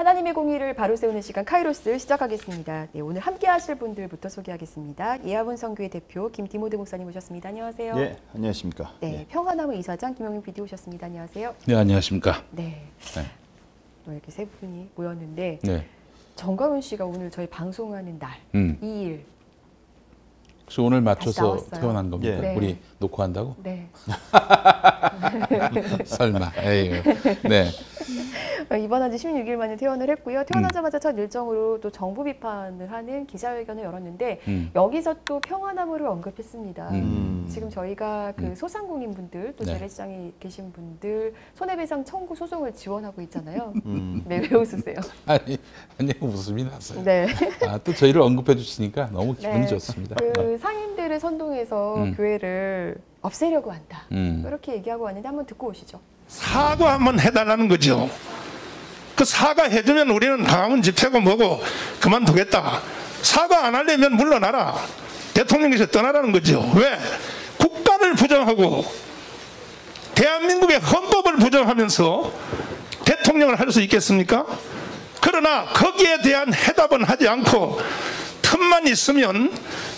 하나님의 공의를 바로 세우는 시간 카이로스 시작하겠습니다. 네, 오늘 함께 하실 분들부터 소개하겠습니다. 예하분 성교회 대표 김디모드 목사님 오셨습니다. 안녕하세요. 예, 안녕하십니까. 네, 예. 평화나무 이사장 김영민 PD 오셨습니다. 안녕하세요. 네, 안녕하십니까. 네. 네. 또 이렇게 세 분이 모였는데 네. 정광훈 씨가 오늘 저희 방송하는 날 음. 2일 혹시 오늘 맞춰서. 태어난 겁니까? 예. 네. 우리 녹화한다고? 네. 설마. 에이. 네. 어, 입원한 지 16일 만에 퇴원을 했고요. 퇴원하자마자 첫 일정으로 또 정부 비판을 하는 기자회견을 열었는데 음. 여기서 또 평화나무를 언급했습니다. 음. 지금 저희가 그 음. 소상공인분들 또 네. 재래시장에 계신 분들 손해배상 청구 소송을 지원하고 있잖아요. 음, 네, 왜 웃으세요? 아니, 아니 웃음이 났어요. 네. 아, 또 저희를 언급해 주시니까 너무 기분이 네. 좋습니다. 그 상인들을 선동해서 음. 교회를 없애려고 한다. 음. 그렇게 얘기하고 왔는데 한번 듣고 오시죠. 사과 한번 해달라는 거죠. 그 사과 해주면 우리는 강화문 집회고 뭐고 그만두겠다. 사과 안 하려면 물러나라. 대통령께서 떠나라는 거죠. 왜? 국가를 부정하고 대한민국의 헌법을 부정하면서 대통령을 할 수 있겠습니까? 그러나 거기에 대한 해답은 하지 않고 틈만 있으면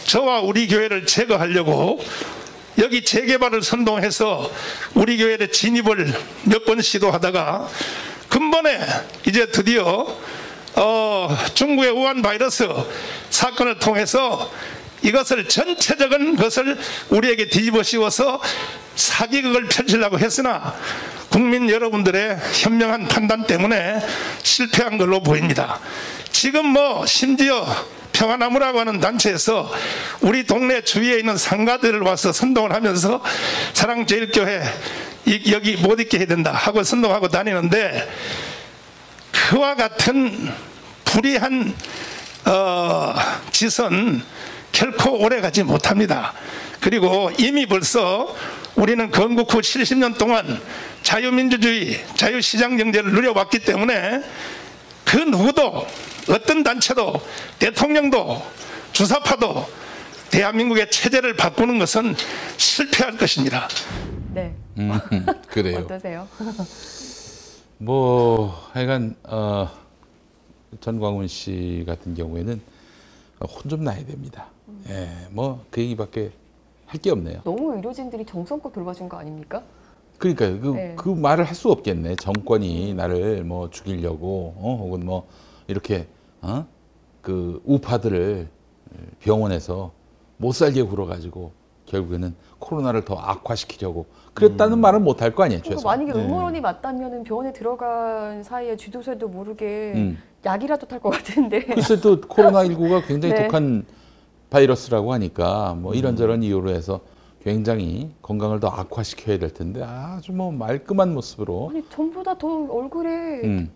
저와 우리 교회를 제거하려고 여기 재개발을 선동해서 우리 교회에 진입을 몇 번 시도하다가 근본에 이제 드디어 어, 중국의 우한 바이러스 사건을 통해서 이것을 전체적인 것을 우리에게 뒤집어 씌워서 사기극을 펼치려고 했으나 국민 여러분들의 현명한 판단 때문에 실패한 걸로 보입니다. 지금 뭐 심지어 평화나무라고 하는 단체에서 우리 동네 주위에 있는 상가들을 와서 선동을 하면서 사랑제일교회 이- 여기 못 있게 해야 된다 하고 선동하고 다니는데 그와 같은 불의한 어, 짓은 결코 오래가지 못합니다. 그리고 이미 벌써 우리는 건국 후 70년 동안 자유민주주의, 자유시장 경제를 누려왔기 때문에 그 누구도 어떤 단체도 대통령도 주사파도 대한민국의 체제를 바꾸는 것은 실패할 것입니다. 네. 음, 그래요. 어떠세요? 뭐 하여간 어, 전광훈 씨 같은 경우에는 혼 좀 나야 됩니다. 예, 뭐 그 얘기밖에 할 게 없네요. 너무 의료진들이 정성껏 돌봐준 거 아닙니까? 그러니까 그, 네. 그 말을 할 수 없겠네. 정권이 나를 뭐 죽이려고 어? 혹은 뭐 이렇게 어? 그 우파들을 병원에서 못 살게 굴어가지고 결국에는 코로나를 더 악화시키려고 그랬다는 말은 못 할 거 아니에요. 그러니까 최소. 만약에 네. 음모론이 맞다면 병원에 들어간 사이에 쥐도새도 모르게 음. 약이라도 탈 것 같은데. 글쎄 또 코로나 19가 굉장히 네. 독한 바이러스라고 하니까 뭐 이런저런 이유로 해서 굉장히 건강을 더 악화시켜야 될 텐데 아주 뭐 말끔한 모습으로 아니 전보다 더 얼굴에 음.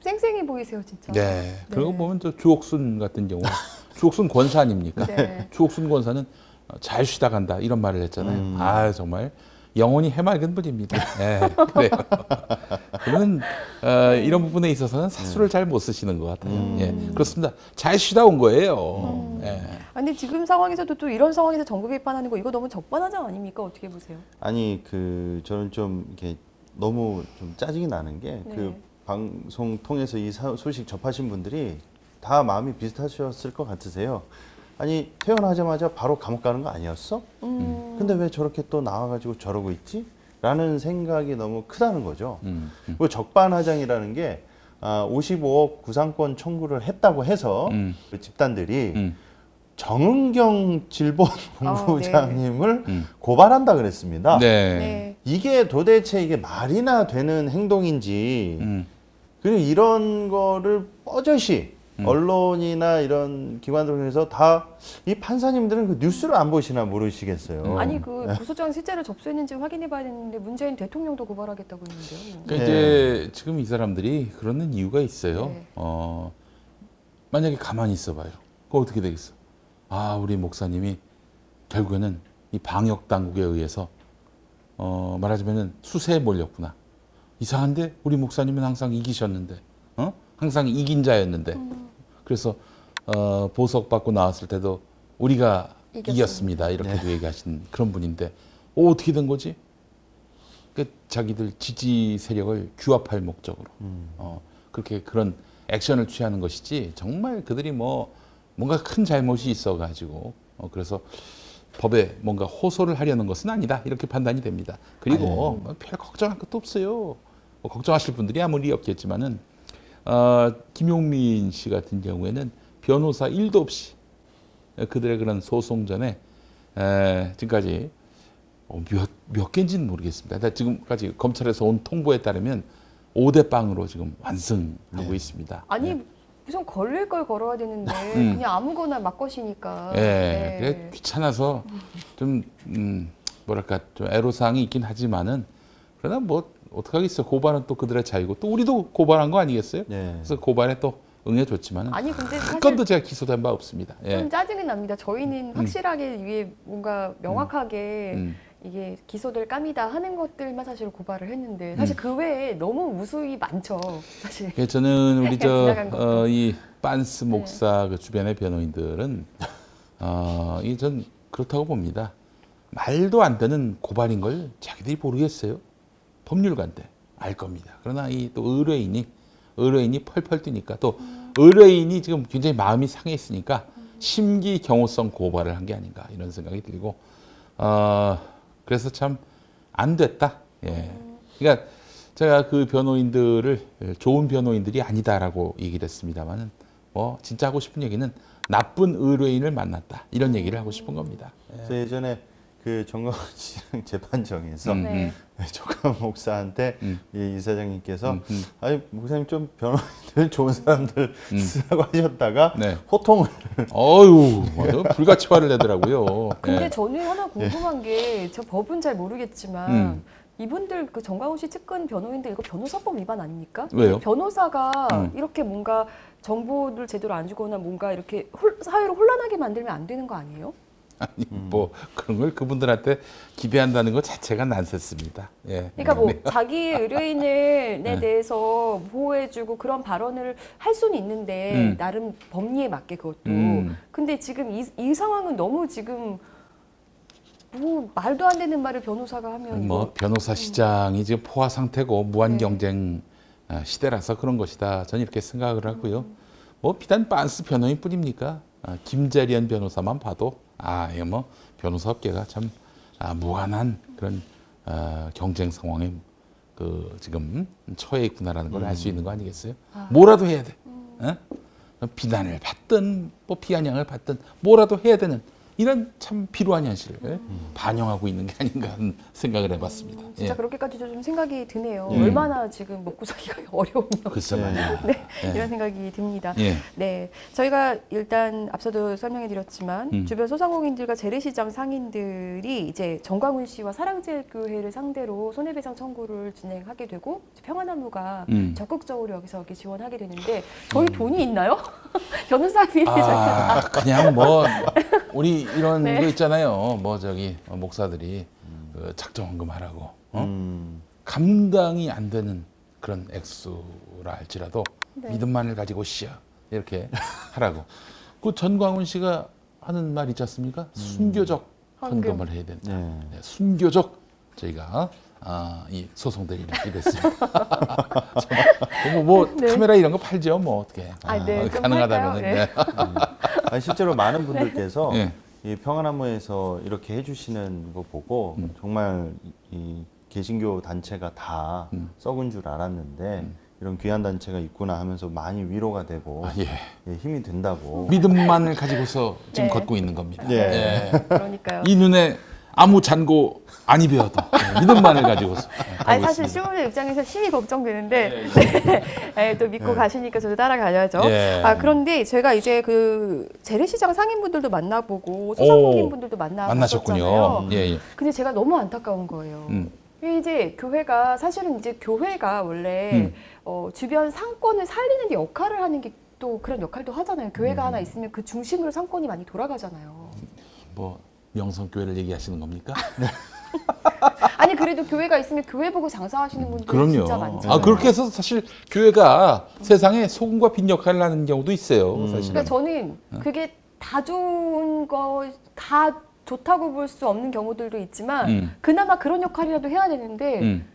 쌩쌩해 보이세요 진짜. 네. 그러고 네. 보면 저 주옥순 같은 경우 주옥순 권사 아닙니까? 네. 주옥순 권사는 잘 쉬다 간다 이런 말을 했잖아요. 음. 아 정말 영혼이 해맑은 분입니다. 네, 그래요. 그러면 어, 이런 부분에 있어서는 사수를 잘 못 쓰시는 것 같아요. 음. 예, 그렇습니다. 잘 쉬다 온 거예요. 예. 아니 지금 상황에서도 또 이런 상황에서 정부 비판하는 거 이거 너무 적반하장 아닙니까? 어떻게 보세요? 아니 그 저는 좀 이렇게 너무 좀 짜증이 나는 게그 네. 방송 통해서 이 사- 소식 접하신 분들이 다 마음이 비슷하셨을 것 같으세요. 아니 태어나자마자 바로 감옥 가는 거 아니었어? 음. 근데 왜 저렇게 또 나와가지고 저러고 있지? 라는 생각이 너무 크다는 거죠. 음, 음. 그 적반하장이라는 게 아, 55억 구상권 청구를 했다고 해서 음. 그 집단들이 음. 정은경 질본 아, 본부장님을 음. 고발한다 그랬습니다. 네. 네. 이게 도대체 이게 말이나 되는 행동인지 음. 그리고 이런 거를 뻐젓이 음. 언론이나 이런 기관들 통해서 다 이 판사님들은 그 뉴스를 안 보시나 모르시겠어요. 아니 그 구소장 실제로 접수했는지 확인해봐야 되는데 문재인 대통령도 고발하겠다고 했는데요. 그러니까 이제 지금 이 사람들이 그러는 이유가 있어요. 네. 어, 만약에 가만히 있어봐요. 그거 어떻게 되겠어? 아, 우리 목사님이 결국에는 이 방역 당국에 의해서 어, 말하자면은 수세에 몰렸구나. 이상한데 우리 목사님은 항상 이기셨는데, 어? 항상 이긴 자였는데. 그래서 어, 보석 받고 나왔을 때도 우리가 이겼습니다. 이겼습니다. 이렇게도 얘기하신 그런 분인데, 어, 어떻게 된 거지? 그 자기들 지지 세력을 규합할 목적으로 어, 그렇게 그런 액션을 취하는 것이지 정말 그들이 뭐 뭔가 큰 잘못이 있어 가지고 어, 그래서 법에 뭔가 호소를 하려는 것은 아니다 이렇게 판단이 됩니다. 그리고 뭐별 걱정할 것도 없어요. 뭐 걱정하실 분들이 아무리 없겠지만은 어, 김용민 씨 같은 경우에는 변호사 일도 없이 그들의 그런 소송 전에 에, 지금까지 어, 몇, 몇 개인지는 모르겠습니다. 근데 지금까지 검찰에서 온 통보에 따르면 5대 빵으로 지금 완승하고 있습니다. 아니 네. 우선 걸릴 걸 걸어야 되는데 음. 그냥 아무거나 막 것이니까. 예, 네. 그래 귀찮아서 좀 음, 뭐랄까 좀 애로사항이 있긴 하지만은 그러나 뭐 어떡하겠어 고발은 또 그들의 자유고 또 우리도 고발한 거 아니겠어요? 네. 그래서 고발에 또 응해줬지만은 아니 근데 한 사실 건도 제가 기소된 바 없습니다. 예. 좀 짜증이 납니다. 저희는 확실하게 이게 뭔가 명확하게 음. 이게 기소될 감이다 하는 것들만 사실 고발을 했는데 사실 음. 그 외에 너무 무수히 많죠. 사실. 예, 저는 우리. 네. 저이 빤스 목사 그 주변의 변호인들은 어, 이전 그렇다고 봅니다. 말도 안 되는 고발인 걸 자기들이 모르겠어요. 법률가인데 알 겁니다. 그러나 이 또 의뢰인이 의뢰인이 펄펄 뛰니까 또 의뢰인이 지금 굉장히 마음이 상해 있으니까 심기 경호성 고발을 한 게 아닌가 이런 생각이 들고 어, 그래서 참 안 됐다. 예. 그러니까 제가 그 변호인들을 좋은 변호인들이 아니다라고 얘기를 했습니다만은 뭐 진짜 하고 싶은 얘기는 나쁜 의뢰인을 만났다 이런 얘기를 하고 싶은 겁니다. 예. 그래서 예전에 그 정광훈 씨랑 재판정에서 음, 네. 조강 목사한테 음. 이 이사장님께서 음, 음. 아니 목사님 좀 변호인들 좋은 사람들 쓰라고 하셨다가 네. 호통을 어유 맞아 불같이 화를 내더라고요. 근데 예. 저는 하나 궁금한 게 저 법은 잘 모르겠지만 음. 이분들 그 정광훈 씨 측근 변호인들 이거 변호사법 위반 아닙니까? 왜요? 변호사가 음. 이렇게 뭔가 정보를 제대로 안 주거나 뭔가 이렇게 홀- 사회를 혼란하게 만들면 안 되는 거 아니에요? 아니 뭐 그런 걸 그분들한테 기대한다는 것 자체가 난세습니다. 예. 그러니까 뭐 네. 자기 의뢰인에 네. 대해서 보호해주고 그런 발언을 할 수는 있는데 음. 나름 법리에 맞게 그것도. 음. 근데 지금 이, 이 상황은 너무 지금 뭐 말도 안 되는 말을 변호사가 하면 뭐 이거 변호사 시장이 지금 포화 상태고 무한 경쟁 아, 시대라서 그런 것이다. 저는 이렇게 생각을 하고요. 뭐 비단 빤스 변호인뿐입니까? 아, 김재련 변호사만 봐도 아 이거 뭐 변호사 업계가 참 아, 무한한 그런 아, 경쟁 상황에 그 지금 처해 있구나라는 걸 알수 있는 거 아니겠어요? 뭐라도 해야 돼. 어? 비난을 받든 뭐 비아냥을 받든 뭐라도 해야 되는 이런 참 비루한 현실을 반영하고 있는 게 아닌가 하는 생각을 해봤습니다. 진짜 예. 그렇게까지도 좀 생각이 드네요. 음. 얼마나 지금 먹고 살기가 어려우면 글쎄 네. 말이야. 네, 예. 이런 생각이 듭니다. 예. 네, 저희가 일단 앞서도 설명해드렸지만 음. 주변 소상공인들과 재래시장 상인들이 이제 정광훈 씨와 사랑제일교회를 상대로 손해배상 청구를 진행하게 되고 평화나무가 음. 적극적으로 여기서 이렇게 지원하게 되는데 저희 돈이 있나요? 변호사비를 저희가 아, 그냥 뭐 우리 이런 네. 거 있잖아요. 뭐 저기 어, 목사들이 그 작정원금 하라고 어? 음, 감당이 안 되는 그런 액수라 할지라도 네. 믿음만을 가지고 씨야 이렇게 하라고. 그 전광훈 씨가 하는 말 있지 않습니까? 순교적 헌금. 헌금을 해야 된다. 네. 네, 순교적 저희가 아, 이 소송들이 이렇게 됐습니다. 뭐, 뭐 네. 카메라 이런 거 팔죠, 뭐 어떻게 아, 네, 좀 가능하다면? 네. 아니, 실제로 많은 분들께서 예. 이 평안나무에서 이렇게 해주시는 거 보고 음. 정말 이 개신교 단체가 다 음. 썩은 줄 알았는데 이런 귀한 단체가 있구나 하면서 많이 위로가 되고 아, 예. 예, 힘이 된다고. 믿음만을 가지고서 지금 네. 걷고 있는 겁니다. 예. 예. 그러니까요. 이 눈에 아무 잔고 아니 배어도 믿음만을 가지고서 아니 가고 사실 있습니다. 시부모님 입장에서 심히 걱정되는데 네. 네, 또 믿고 가시니까 저도 따라가야죠. 예. 아 그런데 제가 이제 그 재래시장 상인분들도 만나보고 소상공인분들도. 만나셨군요. 예, 예. 근데 제가 너무 안타까운 거예요. 음. 이제 교회가 사실은 이제 교회가 원래 음. 어, 주변 상권을 살리는 데 역할을 하는 게 또 그런 역할도 하잖아요. 교회가 음. 하나 있으면 그 중심으로 상권이 많이 돌아가잖아요. 뭐 명성교회를 얘기하시는 겁니까? 아니 그래도 교회가 있으면 교회 보고 장사하시는 분들 그럼요. 진짜 많죠. 아 그렇게 해서 사실 교회가 세상에 소금과 빛 역할을 하는 경우도 있어요. 음. 사실은. 그러니까 저는 어. 그게 다 좋은 거다 좋다고 볼 수 없는 경우들도 있지만 음. 그나마 그런 역할이라도 해야 되는데 음.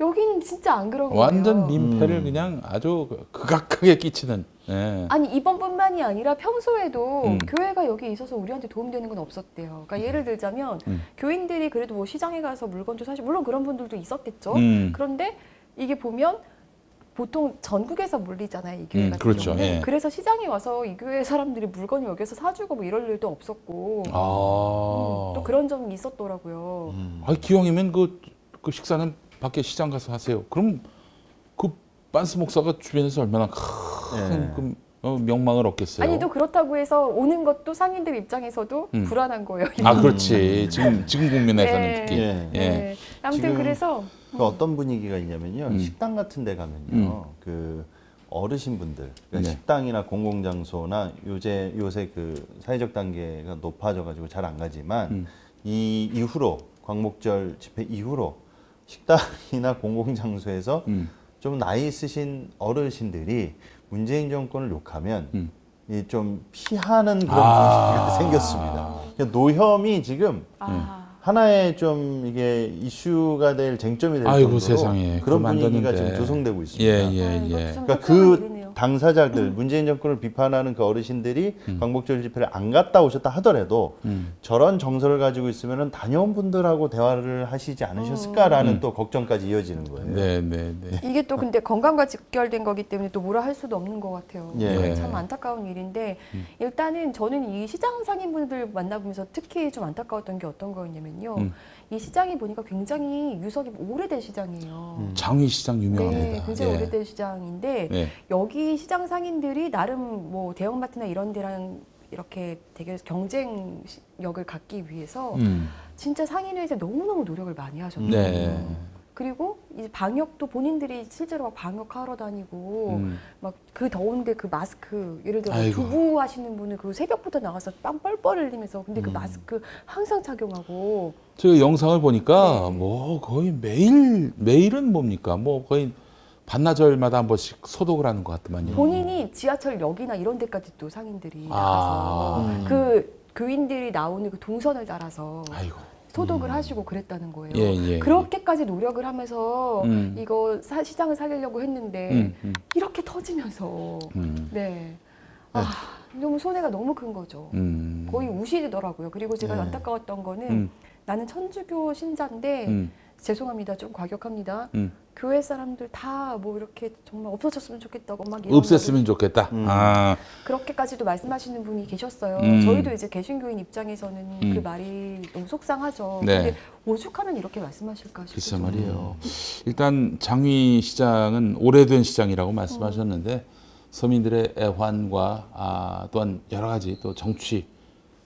여기는 진짜 안 그런 거예요. 완전 민폐를 음. 그냥 아주 극악하게 끼치는. 예. 아니 이번뿐만이 아니라 평소에도 음. 교회가 여기 있어서 우리한테 도움되는 건 없었대요. 그러니까 예를 들자면 음. 교인들이 그래도 뭐 시장에 가서 물건 좀 사실 물론 그런 분들도 있었겠죠. 음. 그런데 이게 보면 보통 전국에서 몰리잖아요 이 교회 음, 같은 그렇죠. 경우는. 예. 그래서 시장에 와서 이 교회 사람들이 물건을 여기서 사주고 뭐 이럴 일도 없었고 아. 음, 또 그런 점이 있었더라고요. 음. 아, 기왕이면 그, 그 식사는 밖에 시장 가서 하세요. 그럼 그 빤스 목사가 주변에서 얼마나 큰 예. 그, 어, 명망을 얻겠어요. 아니 또 그렇다고 해서 오는 것도 상인들 입장에서도 음. 불안한 거예요. 아, 그렇지. 지금 지금 국면에서는 예. 특히. 예. 예. 네. 아무튼 그래서 그 어떤 분위기가 있냐면요. 음. 식당 같은 데 가면요. 음. 그 어르신분들, 그러니까 네. 식당이나 공공장소나 요새 요새 그 사회적 단계가 높아져 가지고 잘 안 가지만 음. 이 이후로 광복절 집회 이후로 식당이나 공공장소에서 음. 좀 나이 있으신 어르신들이 문재인 정권을 욕하면 음. 이좀 피하는 그런 아. 분위기가 생겼습니다. 그러니까 노혐이 지금 아, 하나의 좀 이게 이슈가 될 쟁점이 될 아이고, 정도로 세상에. 그런 분위기가 되는데. 지금 조성되고 있습니다. 예, 예, 아이고, 예. 참 그러니까 그. 당사자들 문재인 정권을 비판하는 그 어르신들이 광복절 집회를 안 갔다 오셨다 하더라도 음. 저런 정서를 가지고 있으면 다녀온 분들하고 대화를 하시지 않으셨을까라는 또 걱정까지 이어지는 거예요. 네, 네, 네. 이게 또 근데 건강과 직결된 거기 때문에 또 뭐라 할 수도 없는 것 같아요. 예. 참 안타까운 일인데 일단은 저는 이 시장 상인분들 만나보면서 특히 좀 안타까웠던 게 어떤 거였냐면요. 음. 이 시장이 보니까 굉장히 유석이 오래된 시장이에요. 음. 장위 시장 유명합니다. 네, 굉장히 예. 오래된 시장인데 네. 여기 시장 상인들이 나름 뭐 대형마트나 이런 데랑 이렇게 되게 경쟁력을 갖기 위해서 음. 진짜 상인회에서 너무너무 노력을 많이 하셨어요. 네. 그리고 이제 방역도 본인들이 실제로 막 방역하러 다니고 음. 막그 더운데 그 마스크 예를 들어 아이고. 주부 하시는 분은 그 새벽부터 나가서 땀 뻘뻘 흘리면서 근데 그 음. 마스크 항상 착용하고 제가 영상을 보니까 네. 뭐 거의 매일 매일은 뭡니까? 뭐 거의 반나절마다 한 번씩 소독을 하는 것 같더만요. 본인이 지하철역이나 이런 데까지 또 상인들이 아. 나가서 음. 그 교인들이 나오는 그 동선을 따라서 아이고. 소독을 하시고 그랬다는 거예요. 예, 예. 그렇게까지 노력을 하면서 음. 이거 사- 시장을 살리려고 했는데 음, 음, 이렇게 터지면서 음. 네. 아, 너무 손해가 너무 큰 거죠. 음. 거의 우시더라고요. 그리고 제가 네. 안타까웠던 거는 음. 나는 천주교 신자인데 음. 죄송합니다. 좀 과격합니다. 음. 교회 사람들 다 뭐 이렇게 정말 없어졌으면 좋겠다고 막 없앴으면 좋겠다. 음. 아, 그렇게까지도 말씀하시는 분이 계셨어요. 음. 저희도 이제 개신교인 입장에서는 음. 그 말이 너무 속상하죠. 네. 근데 오죽하면 이렇게 말씀하실까 싶어요. 글쎄 말이에요. 일단 장위 시장은 오래된 시장이라고 말씀하셨는데 서민들의 애환과 아, 또한 여러 가지 또 정치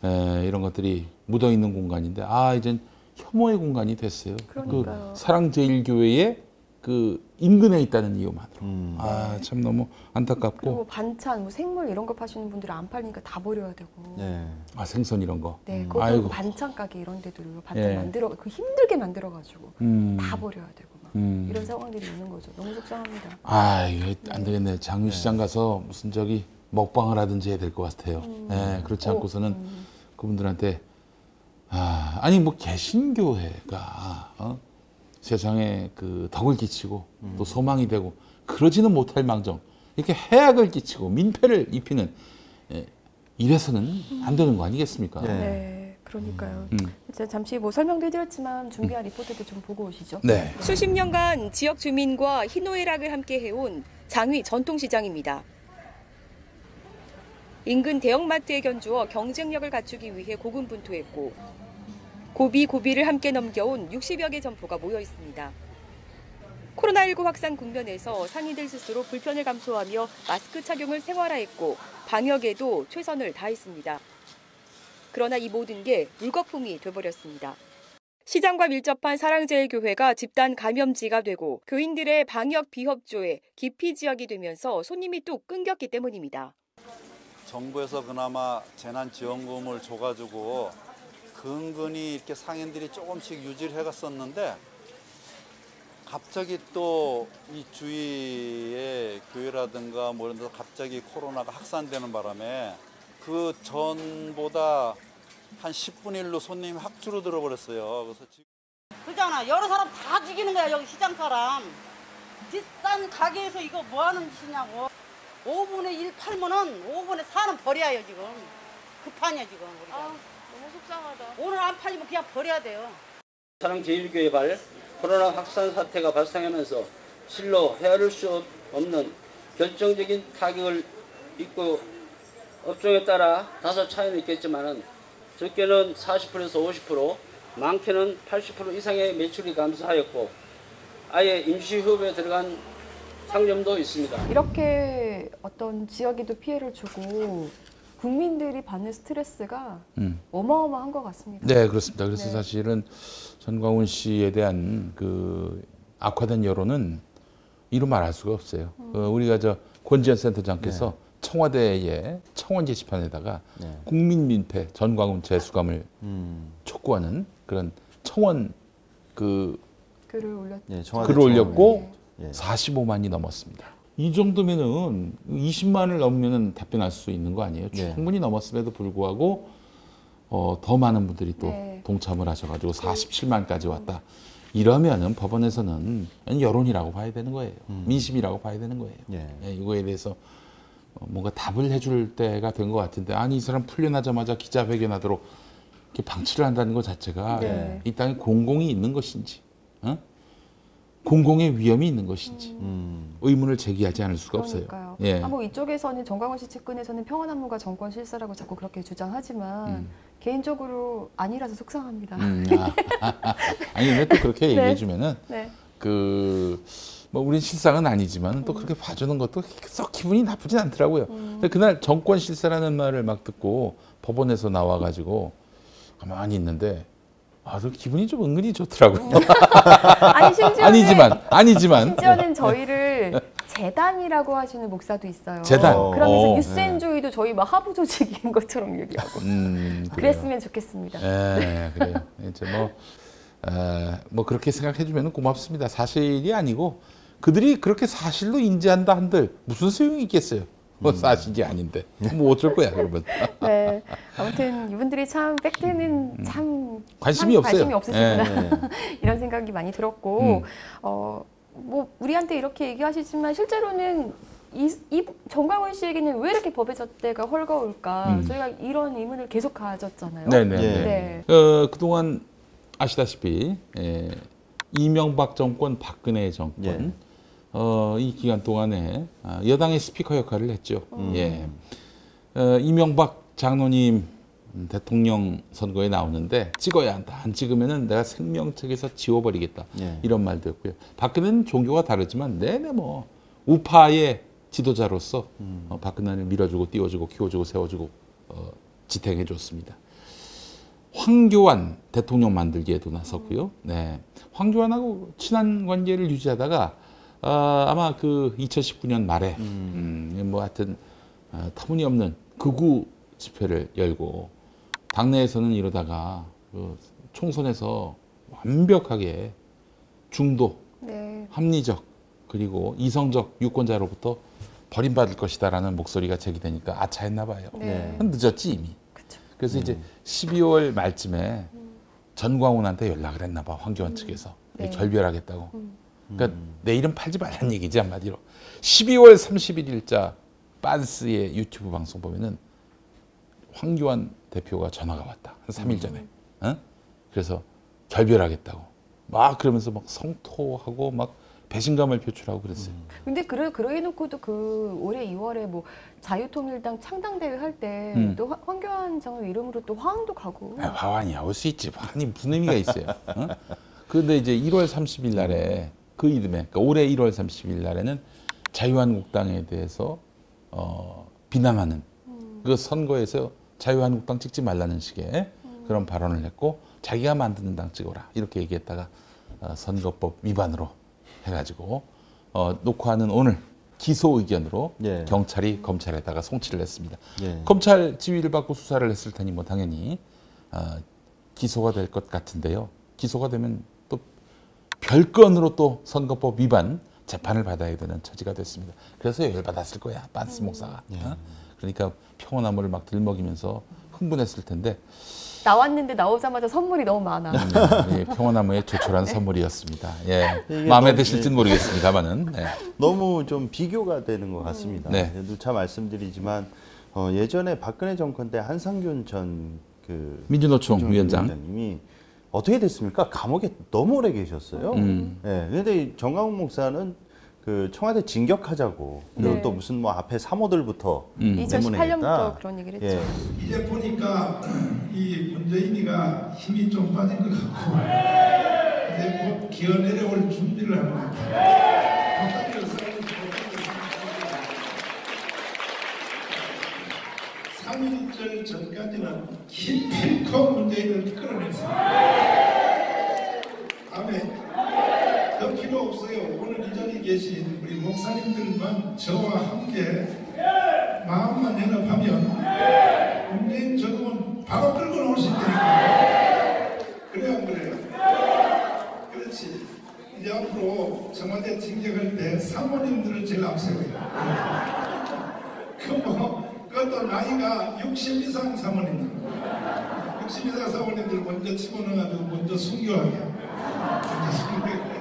에, 이런 것들이 묻어 있는 공간인데 아 이젠 혐오의 공간이 됐어요. 그러니까요. 그 사랑제일교회의 그 인근에 있다는 이유만으로 음. 아참 너무 안타깝고 그리고 반찬, 뭐 생물 이런 거 파시는 분들은 안 팔리니까 다 버려야 되고. 네. 아 생선 이런 거. 네, 음. 그것도 아이고. 반찬 가게 이런 데들로 반찬 예. 만들어 그 힘들게 만들어 가지고 음. 다 버려야 되고 막 음. 이런 상황들이 있는 거죠. 너무 속상합니다. 아 이거 안 되겠네. 장위시장 가서 무슨 저기 먹방을 하든지 해야 될 것 같아요. 예, 그렇지 않고서는 음. 그분들한테 아, 아니 뭐 개신교회가 어? 세상에 그 덕을 끼치고 또 소망이 되고 그러지는 못할 망정 이렇게 해악을 끼치고 민폐를 입히는 예, 이래서는 안 되는 거 아니겠습니까? 네. 네, 그러니까요. 음. 제가 잠시 뭐 설명도 해드렸지만 준비한 리포트도 좀 보고 오시죠. 네. 수십 년간 지역 주민과 희노애락을 함께 해온 장위 전통시장입니다. 인근 대형마트에 견주어 경쟁력을 갖추기 위해 고군분투했고 고비 고비를 함께 넘겨온 60여 개 점포가 모여 있습니다. 코로나19 확산 국면에서 상인들 스스로 불편을 감수하며 마스크 착용을 생활화했고 방역에도 최선을 다했습니다. 그러나 이 모든 게 물거품이 돼버렸습니다. 시장과 밀접한 사랑제일교회가 집단 감염지가 되고 교인들의 방역 비협조에 기피 지역이 되면서 손님이 뚝 끊겼기 때문입니다. 정부에서 그나마 재난지원금을 줘가지고 근근히 이렇게 상인들이 조금씩 유지를 해갔었는데 갑자기 또 이 주위에 교회라든가 뭐 이런 데서 갑자기 코로나가 확산되는 바람에 그 전보다 한 10분의 1로 손님이 확 줄어들어 버렸어요. 그래서 지금 그잖아. 여러 사람 다 죽이는 거야 여기 시장 사람. 비싼 가게에서 이거 뭐 하는 짓이냐고. 5분의 1 팔면은 5분의 4는 버려요 지금. 급하냐 지금. 우리가. 너무 속상하다. 오늘 안 팔리면 그냥 버려야 돼요. 사랑제일교회 코로나 확산 사태가 발생하면서 실로 헤아릴 수 없는 결정적인 타격을 입고 업종에 따라 다소 차이는 있겠지만은 적게는 40%에서 50%, 많게는 80% 이상의 매출이 감소하였고 아예 임시휴업에 들어간 상점도 있습니다. 이렇게 어떤 지역에도 피해를 주고 국민들이 받는 스트레스가 음. 어마어마한 것 같습니다. 네, 그렇습니다. 그래서 네. 사실은 전광훈 씨에 대한 그 악화된 여론은 이루 말할 수가 없어요. 음. 어, 우리가 저 권지현 센터장께서 청와대의 청원 게시판에다가 네. 국민 민폐 전광훈 재수감을 음. 촉구하는 그런 청원 그 글을 올렸. 예, 청와대 글을 올렸고 예. 45만이 넘었습니다. 이 정도면은 20만을 넘으면 답변할 수 있는 거 아니에요? 네. 충분히 넘었음에도 불구하고 어, 더 많은 분들이 또 네. 동참을 하셔가지고 47만까지 왔다. 이러면은 법원에서는 여론이라고 봐야 되는 거예요. 민심이라고 봐야 되는 거예요. 예. 예, 이거에 대해서 어, 뭔가 답을 해줄 때가 된 것 같은데 아니 이 사람 풀려나자마자 기자회견하도록 이렇게 방치를 한다는 것 자체가 네. 이 땅에 공공이 있는 것인지 어? 공공의 위험이 있는 것인지 음. 의문을 제기하지 않을 수가 그러니까요. 없어요. 예. 아, 뭐 이쪽에서는 정광훈 씨 측근에서는 평화나무가 정권 실세라고 자꾸 그렇게 주장하지만 음. 개인적으로 아니라서 속상합니다. 음, 아, 아니 근데 또 그렇게 네. 얘기해주면은 네. 그, 뭐, 우린 실상은 아니지만 또 그렇게 봐주는 것도 썩 기분이 나쁘진 않더라고요. 근데 그날 정권 실세라는 말을 막 듣고 법원에서 나와가지고 가만히 있는데, 아, 그 기분이 좀 은근히 좋더라고요. 아니 심지어는 아니지만, 아니지만. 심지어는 저희를 재단이라고 하시는 목사도 있어요. 재단. 그러면서 어, 유센조이도 저희 막 하부 조직인 것처럼 얘기하고 음. 그랬으면 좋겠습니다. 예, 그래요. 이제 뭐, 에, 뭐 그렇게 생각해주면 고맙습니다. 사실이 아니고 그들이 그렇게 사실로 인지한다 한들 무슨 소용이 있겠어요. 뭐 사실이 아닌데 뭐 어쩔 거야 그러면 네. 아무튼 이분들이 참 팩트는 참 음. 관심이 참 없어요. 관심이 없으시구나. 예. 이런 생각이 많이 들었고 음. 어뭐 우리한테 이렇게 얘기하시지만 실제로는 이, 이 정광훈 씨에게는 왜 이렇게 법의 잣대가 헐거울까 음. 저희가 이런 의문을 계속 가졌잖아요. 네네. 예. 네. 어, 그동안 아시다시피 예, 이명박 정권, 박근혜 정권 예. 어, 이 기간 동안에 아, 여당의 스피커 역할을 했죠. 음. 예. 어, 이명박 장로님 음, 대통령 선거에 나오는데 찍어야 한다. 안 찍으면은 내가 생명책에서 지워버리겠다. 예. 이런 말도 했고요. 박근혜는 종교가 다르지만 내내 뭐 우파의 지도자로서 음. 어, 박근혜를 밀어주고 띄워주고 키워주고 세워주고 어, 지탱해 줬습니다. 황교안 대통령 만들기에도 나섰고요. 네, 황교안하고 친한 관계를 유지하다가 아, 아마 그 2019년 말에 음, 뭐 하여튼 어, 터무니없는 극우 집회를 열고 당내에서는 이러다가 그 총선에서 완벽하게 중도 네. 합리적 그리고 이성적 유권자로부터 버림받을 것이다라는 목소리가 제기되니까 아차했나 봐요. 네. 늦었지 이미. 그쵸. 그래서 이제 12월 말쯤에 전광훈한테 연락을 했나 봐 황교안 측에서 네. 결별하겠다고. 음. 그러니까 내일은 팔지 말라는 얘기지 한마디로. 12월 31일자 빤스의 유튜브 방송 보면은 황교안 대표가 전화가 왔다. 한 3일 전에. 어? 그래서 결별하겠다고. 막 그러면서 막 성토하고 막 배신감을 표출하고 그랬어요. 근데 그래 그러해 놓고도 그 올해 2월에 뭐 자유통일당 창당 대회 할때 음. 또 황교안 장로 이름으로 또 화환도 가고 아, 화환이야 올 수 있지. 화환이 무슨 의미가 있어요? 어? 근데 이제 1월 30일 날에 그 이듬해, 그러니까 올해 1월 30일 날에는 자유한국당에 대해서 어, 비난하는 그 선거에서 자유한국당 찍지 말라는 식의 그런 발언을 했고 자기가 만드는 당 찍어라 이렇게 얘기했다가 어, 선거법 위반으로 해가지고 어, 녹화하는 오늘 기소 의견으로 예. 경찰이 검찰에다가 송치를 했습니다. 예. 검찰 지휘를 받고 수사를 했을 테니 뭐 당연히 어, 기소가 될 것 같은데요. 기소가 되면 또 별건으로 또 선거법 위반 재판을 받아야 되는 처지가 됐습니다. 그래서 열받았을 거야 빤스 목사가. 어? 그러니까 평화나무를 막 들먹이면서 흥분했을 텐데 나왔는데 나오자마자 선물이 너무 많아. 예, 평화나무의 조촐한 선물이었습니다. 예, 마음에 너무- 드실지는 모르겠습니다만은. 네. 너무 좀 비교가 되는 것 같습니다. 네. 누차 말씀드리지만 어, 예전에 박근혜 정권 때 한상균 전 그 민주노총 위원장. 위원장님이 어떻게 됐습니까? 감옥에 너무 오래 계셨어요. 음. 예. 근데 정강훈 목사는 그 청와대 진격하자고 그리고 네. 또 무슨 뭐 앞에 사모들부터 음. 2018년부터 그런 얘기를 했죠. 예. 이제 보니까 이 문재인이가 힘이 좀 빠진 것 같고 이제 곧 기어 내려올 준비를 하는 것 같아요. 3일절 전까지는 기필코 문재인을 아멘 더 필요 없어요. 오늘 이 자리에 계신 우리 목사님들만 저와 함께 마음만 연합하면 문재인 저금은 바로 끌고 나올 수 있다니까요. 그래요, 안 그래요? 그렇지. 이제 앞으로 청와대 진격할 때 사모님들을 제일 앞세워요. 그 뭐 그것도 나이가 60 이상 사모님들. 60 이상 사모님들 먼저 치고 나가지고 먼저 순교하게. 먼저 순교.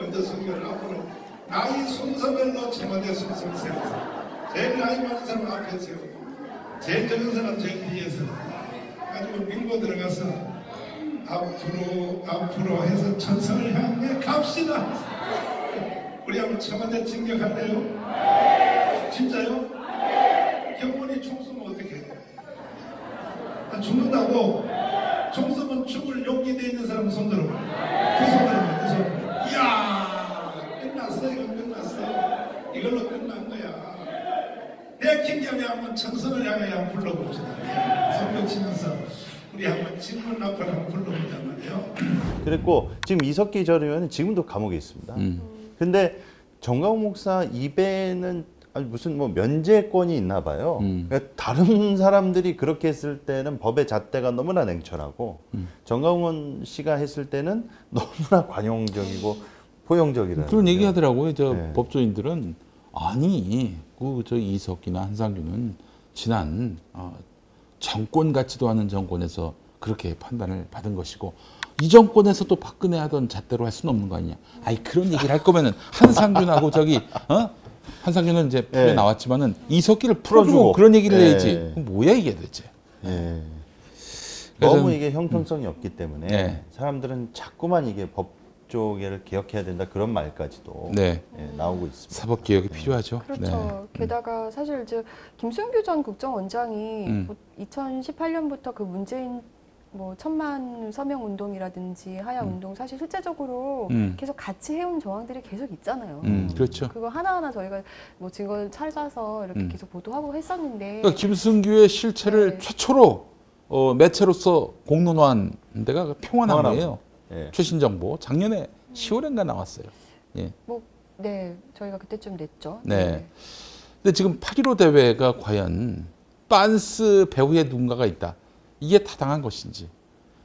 먼저 순교를 앞으로 나이 순서별로 청와대 순서를 세워서 제일 나이 많은 사람 앞에 세우고 제일 적은 사람 제일 뒤에서 가지고 밀고 들어가서 앞으로 앞으로 해서 천성을 향해 갑시다. 우리 한번 청와대 진격할래요? 진짜요? 경원이 총 쏘면 어떻게 해? 아, 죽는다고? 총 쏘면 죽을 용기 돼 있는 사람 손 들어봐. 두손 들어봐, 두 손. 끝났어, 이건 끝났어. 이걸로 끝난 거야. 내 킹경이 한번 천선을 향해 한번 불러봅시다. 손뼉 치면서 우리 한번 질문 앞을 한번 불러보자 말이에요. 그랬고 지금 이석기 전 의원은 지금도 감옥에 있습니다. 음. 근데 정강훈 목사 입에는 아니 무슨 뭐 면제권이 있나 봐요. 음. 그러니까 다른 사람들이 그렇게 했을 때는 법의 잣대가 너무나 냉철하고 음. 정강훈 씨가 했을 때는 너무나 관용적이고 포용적이라는 그런 거죠. 얘기 하더라고요. 저 네. 법조인들은 아니 그 저 이석기나 한상규는 지난 어, 정권 같지도 않은 정권에서 그렇게 판단을 받은 것이고 이 정권에서 또 박근혜 하던 잣대로 할 수는 없는 거 아니냐. 아이 그런 얘기를 할 거면은 한상균하고 저기 어 한상균은 이제 풀에 네. 나왔지만은 이석기를 풀어주고. 그런 얘기를 네. 해야지. 뭐야 이게 도대체. 예. 그래서- 너무 이게 형평성이 없기 때문에 네. 사람들은 자꾸만 이게 법 쪽을 개혁해야 된다 그런 말까지도 네. 예, 나오고 있습니다. 사법 개혁이 필요하죠. 그렇죠. 네. 게다가 사실 저 김순규 전 국정원장이 음. 2018년부터 그 문재인 뭐 천만 서명 운동이라든지 하야 음. 운동 사실 실제적으로 음. 계속 같이 해온 정황들이 계속 있잖아요. 음, 그렇죠. 그거 하나하나 저희가 뭐 증거를 찾아서 이렇게 음. 계속 보도하고 했었는데 그러니까 김승규의 실체를 네. 최초로 어, 매체로서 공론화한 데가 그 평화나무예요. 예. 최신 정보 작년에 10월인가 나왔어요. 예. 뭐 네, 저희가 그때쯤 냈죠. 네. 근데 지금 8.15 대회가 과연 빤스 배후에 누군가가 있다. 이게 타당한 것인지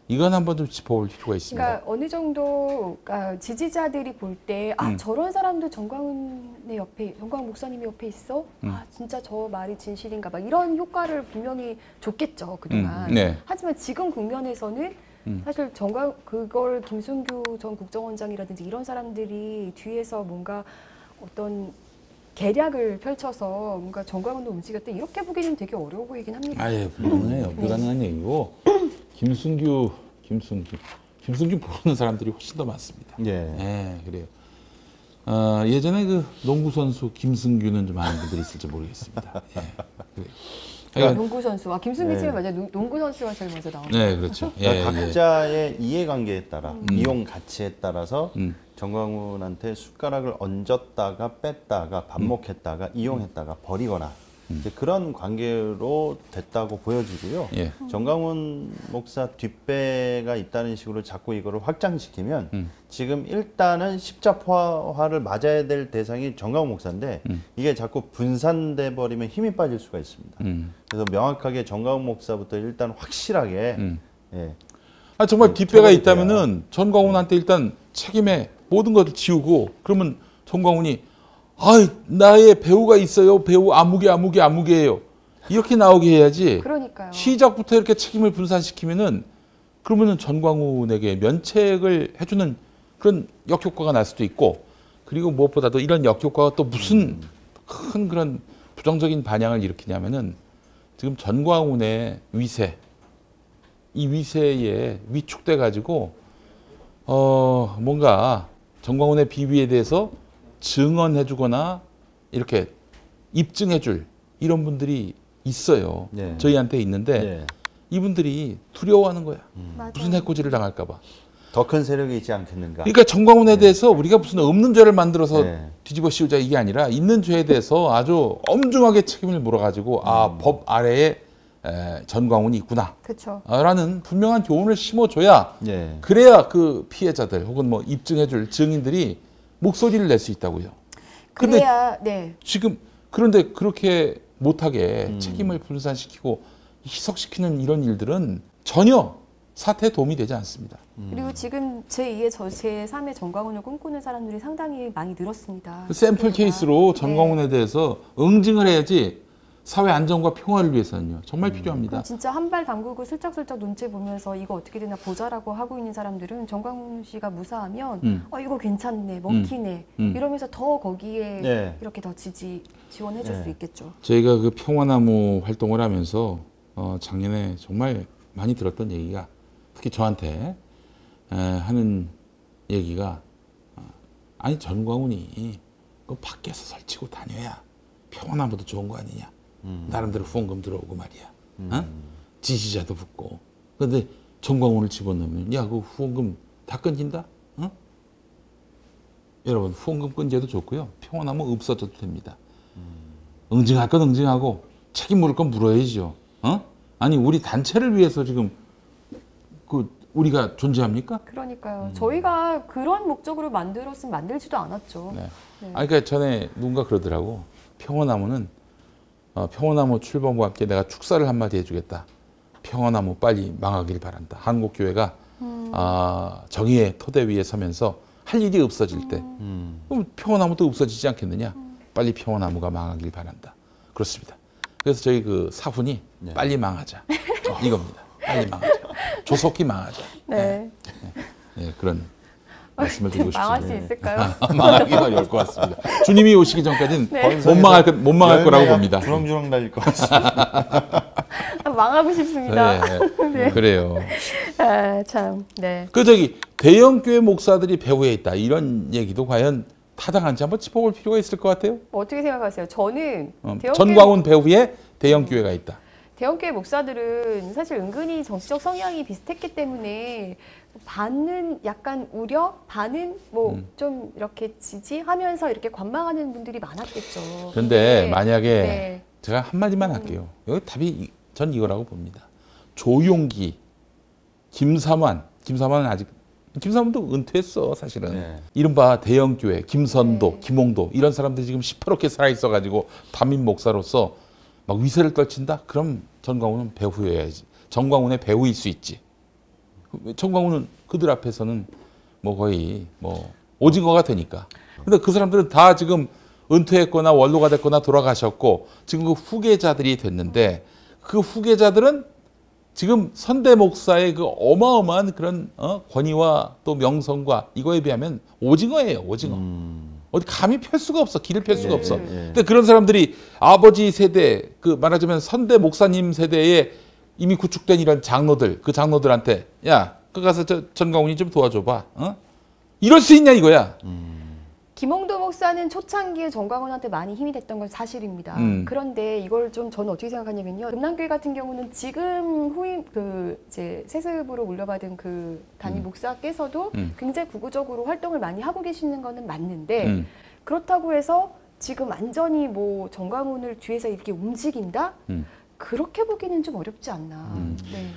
이건 한번 좀 짚어볼 필요가 있습니다. 그러니까 어느 정도 아, 지지자들이 볼 때아 음. 저런 사람도 정광훈의 옆에 정광훈 목사님이 옆에 있어 음. 아 진짜 저 말이 진실인가 막 이런 효과를 분명히 줬겠죠 그동안 음, 네. 하지만 지금 국면에서는 음. 사실 정광 그걸 김순규 전 국정원장이라든지 이런 사람들이 뒤에서 뭔가 어떤 계략을 펼쳐서 뭔가 정광훈도 움직였다 이렇게 보기는 되게 어려워 보이긴 합니다. 아예 불가능해요. 불가능한 얘기고 김승규, 김승규, 김승규 모르는 사람들이 훨씬 더 많습니다. 예. 예, 그래요. 어, 예전에 그 농구 선수 김승규는 좀 아는 분들이 있을지 모르겠습니다. 예, 그래요. 하여간, 농구 선수 아 김순기 네. 씨는 맞아요 농- 농구 선수가 제일 먼저 나오죠. 네, 그렇죠. 예, 그러니까 예. 각자의 이해관계에 따라 이용 가치에 따라서 음. 정광훈한테 숟가락을 얹었다가 뺐다가 반목했다가 이용했다가 버리거나 이제 그런 관계로 됐다고 보여지고요. 예. 정광훈 목사 뒷배가 있다는 식으로 자꾸 이거를 확장시키면 음. 지금 일단은 십자화를 맞아야 될 대상이 정광훈 목사인데 음. 이게 자꾸 분산돼 버리면 힘이 빠질 수가 있습니다. 음. 그래서 명확하게 정광훈 목사부터 일단 확실하게 음. 예, 아, 정말 네, 뒷배가 있다면은 전광훈한테 일단 책임에 모든 것을 지우고 그러면 전광훈이 아, 나의 배우가 있어요. 배우 아무개 아무개 아무개예요. 이렇게 나오게 해야지. 그러니까요. 시작부터 이렇게 책임을 분산시키면은 그러면은 전광훈에게 면책을 해주는 그런 역효과가 날 수도 있고 그리고 무엇보다도 이런 역효과가 또 무슨 큰 그런 부정적인 반향을 일으키냐면은 지금 전광훈의 위세 이 위세에 위축돼 가지고 어 뭔가 전광훈의 비위에 대해서 증언해 주거나 이렇게 입증해 줄 이런 분들이 있어요. 네. 저희한테 있는데 네. 이분들이 두려워하는 거야. 맞아요. 무슨 해코지를 당할까 봐. 더 큰 세력이 있지 않겠는가. 그러니까 정광훈에 대해서 우리가 무슨 없는 죄를 만들어서 네. 뒤집어 씌우자 이게 아니라 있는 죄에 대해서 아주 엄중하게 책임을 물어가지고 아 음. 법 아래에 에, 전광훈이 있구나. 그렇죠. 라는 분명한 교훈을 심어줘야 예. 그래야 그 피해자들 혹은 뭐 입증해줄 증인들이 목소리를 낼 수 있다고요. 그래야 네. 지금 그런데 그렇게 못하게 음. 책임을 분산시키고 희석시키는 이런 일들은 전혀 사태에 도움이 되지 않습니다. 그리고 지금 제2의 저 제3의 정광훈을 꿈꾸는 사람들이 상당히 많이 늘었습니다. 그 샘플 그러니까. 케이스로 네. 전광훈에 대해서 응징을 해야지 사회 안정과 평화를 위해서는요 정말 필요합니다. 그럼 진짜 한 발 담그고 슬쩍슬쩍 눈치 보면서 이거 어떻게 되나 보자라고 하고 있는 사람들은 정광훈 씨가 무사하면 음. 어 이거 괜찮네 먹히네 음. 이러면서 더 거기에 네. 이렇게 더 지지 지원해 줄 네. 수 있겠죠. 저희가 그 평화나무 활동을 하면서 어, 작년에 정말 많이 들었던 얘기가 특히 저한테 에, 하는 얘기가 어, 아니 전광훈이 그 밖에서 설치고 다녀야 평화나무도 좋은 거 아니냐 나름대로 후원금 들어오고 말이야 어? 지지자도 붙고 근데 전광훈을 집어넣으면 야 그 후원금 다 끊긴다 어? 여러분 후원금 끊제도 좋고요 평화나무 없어져도 됩니다 응징할 건 응징하고 책임 물을 건 물어야죠. 어? 아니 우리 단체를 위해서 지금 그 우리가 존재합니까? 그러니까요. 저희가 그런 목적으로 만들었으면 만들지도 않았죠. 네. 네. 아니 그러니까 전에 누군가 그러더라고. 평화나무는 어, 평화나무 출범과 함께 내가 축사를 한마디 해주겠다. 평화나무 빨리 망하길 바란다. 한국 교회가 아, 정의의 토대 위에 서면서 할 일이 없어질 때 음. 그럼 평화나무도 없어지지 않겠느냐? 빨리 평화나무가 망하길 바란다. 그렇습니다. 그래서 저희 그 사훈이 네. 빨리 망하자. 이겁니다. 빨리 망하자. 조속히 망하자. 네. 네, 그런 말씀을 드리고 싶습니다. 망할 수 있을까요? 망하기가 어려울 것 같습니다. 주님이 오시기 전까지는 네. 못 망할, 것- 못 망할 거라고 봅니다. 주렁주렁 달릴 것 같습니다. 망하고 싶습니다. 네, 네. 그래요. 아, 참. 네. 그 저기 대형 교회 목사들이 배후에 있다 이런 얘기도 과연 타당한지 한번 짚어볼 필요가 있을 것 같아요. 어떻게 생각하세요? 저는 어, 대형교회 전광훈 배후에 대형 교회가 있다. 대형교회 목사들은 사실 은근히 정치적 성향이 비슷했기 때문에 반은 약간 우려, 반은 뭐 음. 좀 이렇게 지지하면서 이렇게 관망하는 분들이 많았겠죠. 그런데 네. 만약에 네. 제가 한마디만 할게요. 여기 답이 이- 전 이거라고 봅니다. 조용기, 김삼환, 김삼환은 아직 김삼환도 은퇴했어 사실은. 네. 이른바 대형 교회 김선도, 네. 김홍도 이런 사람들이 지금 시퍼렇게 살아 있어가지고 담임 목사로서 막 위세를 떨친다. 그럼 전광훈은 배후여야지. 전광훈의 배후일 수 있지. 전광훈은 그들 앞에서는 뭐 거의 뭐 오징어가 되니까. 근데 그 사람들은 다 지금 은퇴했거나 원로가 됐거나 돌아가셨고 지금 그 후계자들이 됐는데 그 후계자들은 지금 선대 목사의 그 어마어마한 그런 어? 권위와 또 명성과 이거에 비하면 오징어예요, 오징어. 음. 어디 감히 펼 수가 없어, 길을 펼 수가 네. 없어. 예. 근데 그런 사람들이 아버지 세대, 그 말하자면 선대 목사님 세대에 이미 구축된 이런 장로들, 그 장로들한테 야, 그 가서 저 전광훈이 좀 도와줘봐. 어? 이럴 수 있냐 이거야. 김홍도 목사는 초창기에 정광훈한테 많이 힘이 됐던 건 사실입니다. 음. 그런데 이걸 좀 저는 어떻게 생각하냐면요. 금남교회 같은 경우는 지금 후임 그 이제 세습으로 물려받은 그 담임 음. 목사께서도 음. 굉장히 구구적으로 활동을 많이 하고 계시는 거는 맞는데 음. 그렇다고 해서 지금 완전히 뭐 정광훈을 뒤에서 이렇게 움직인다? 음. 그렇게 보기는 좀 어렵지 않나. 음. 네.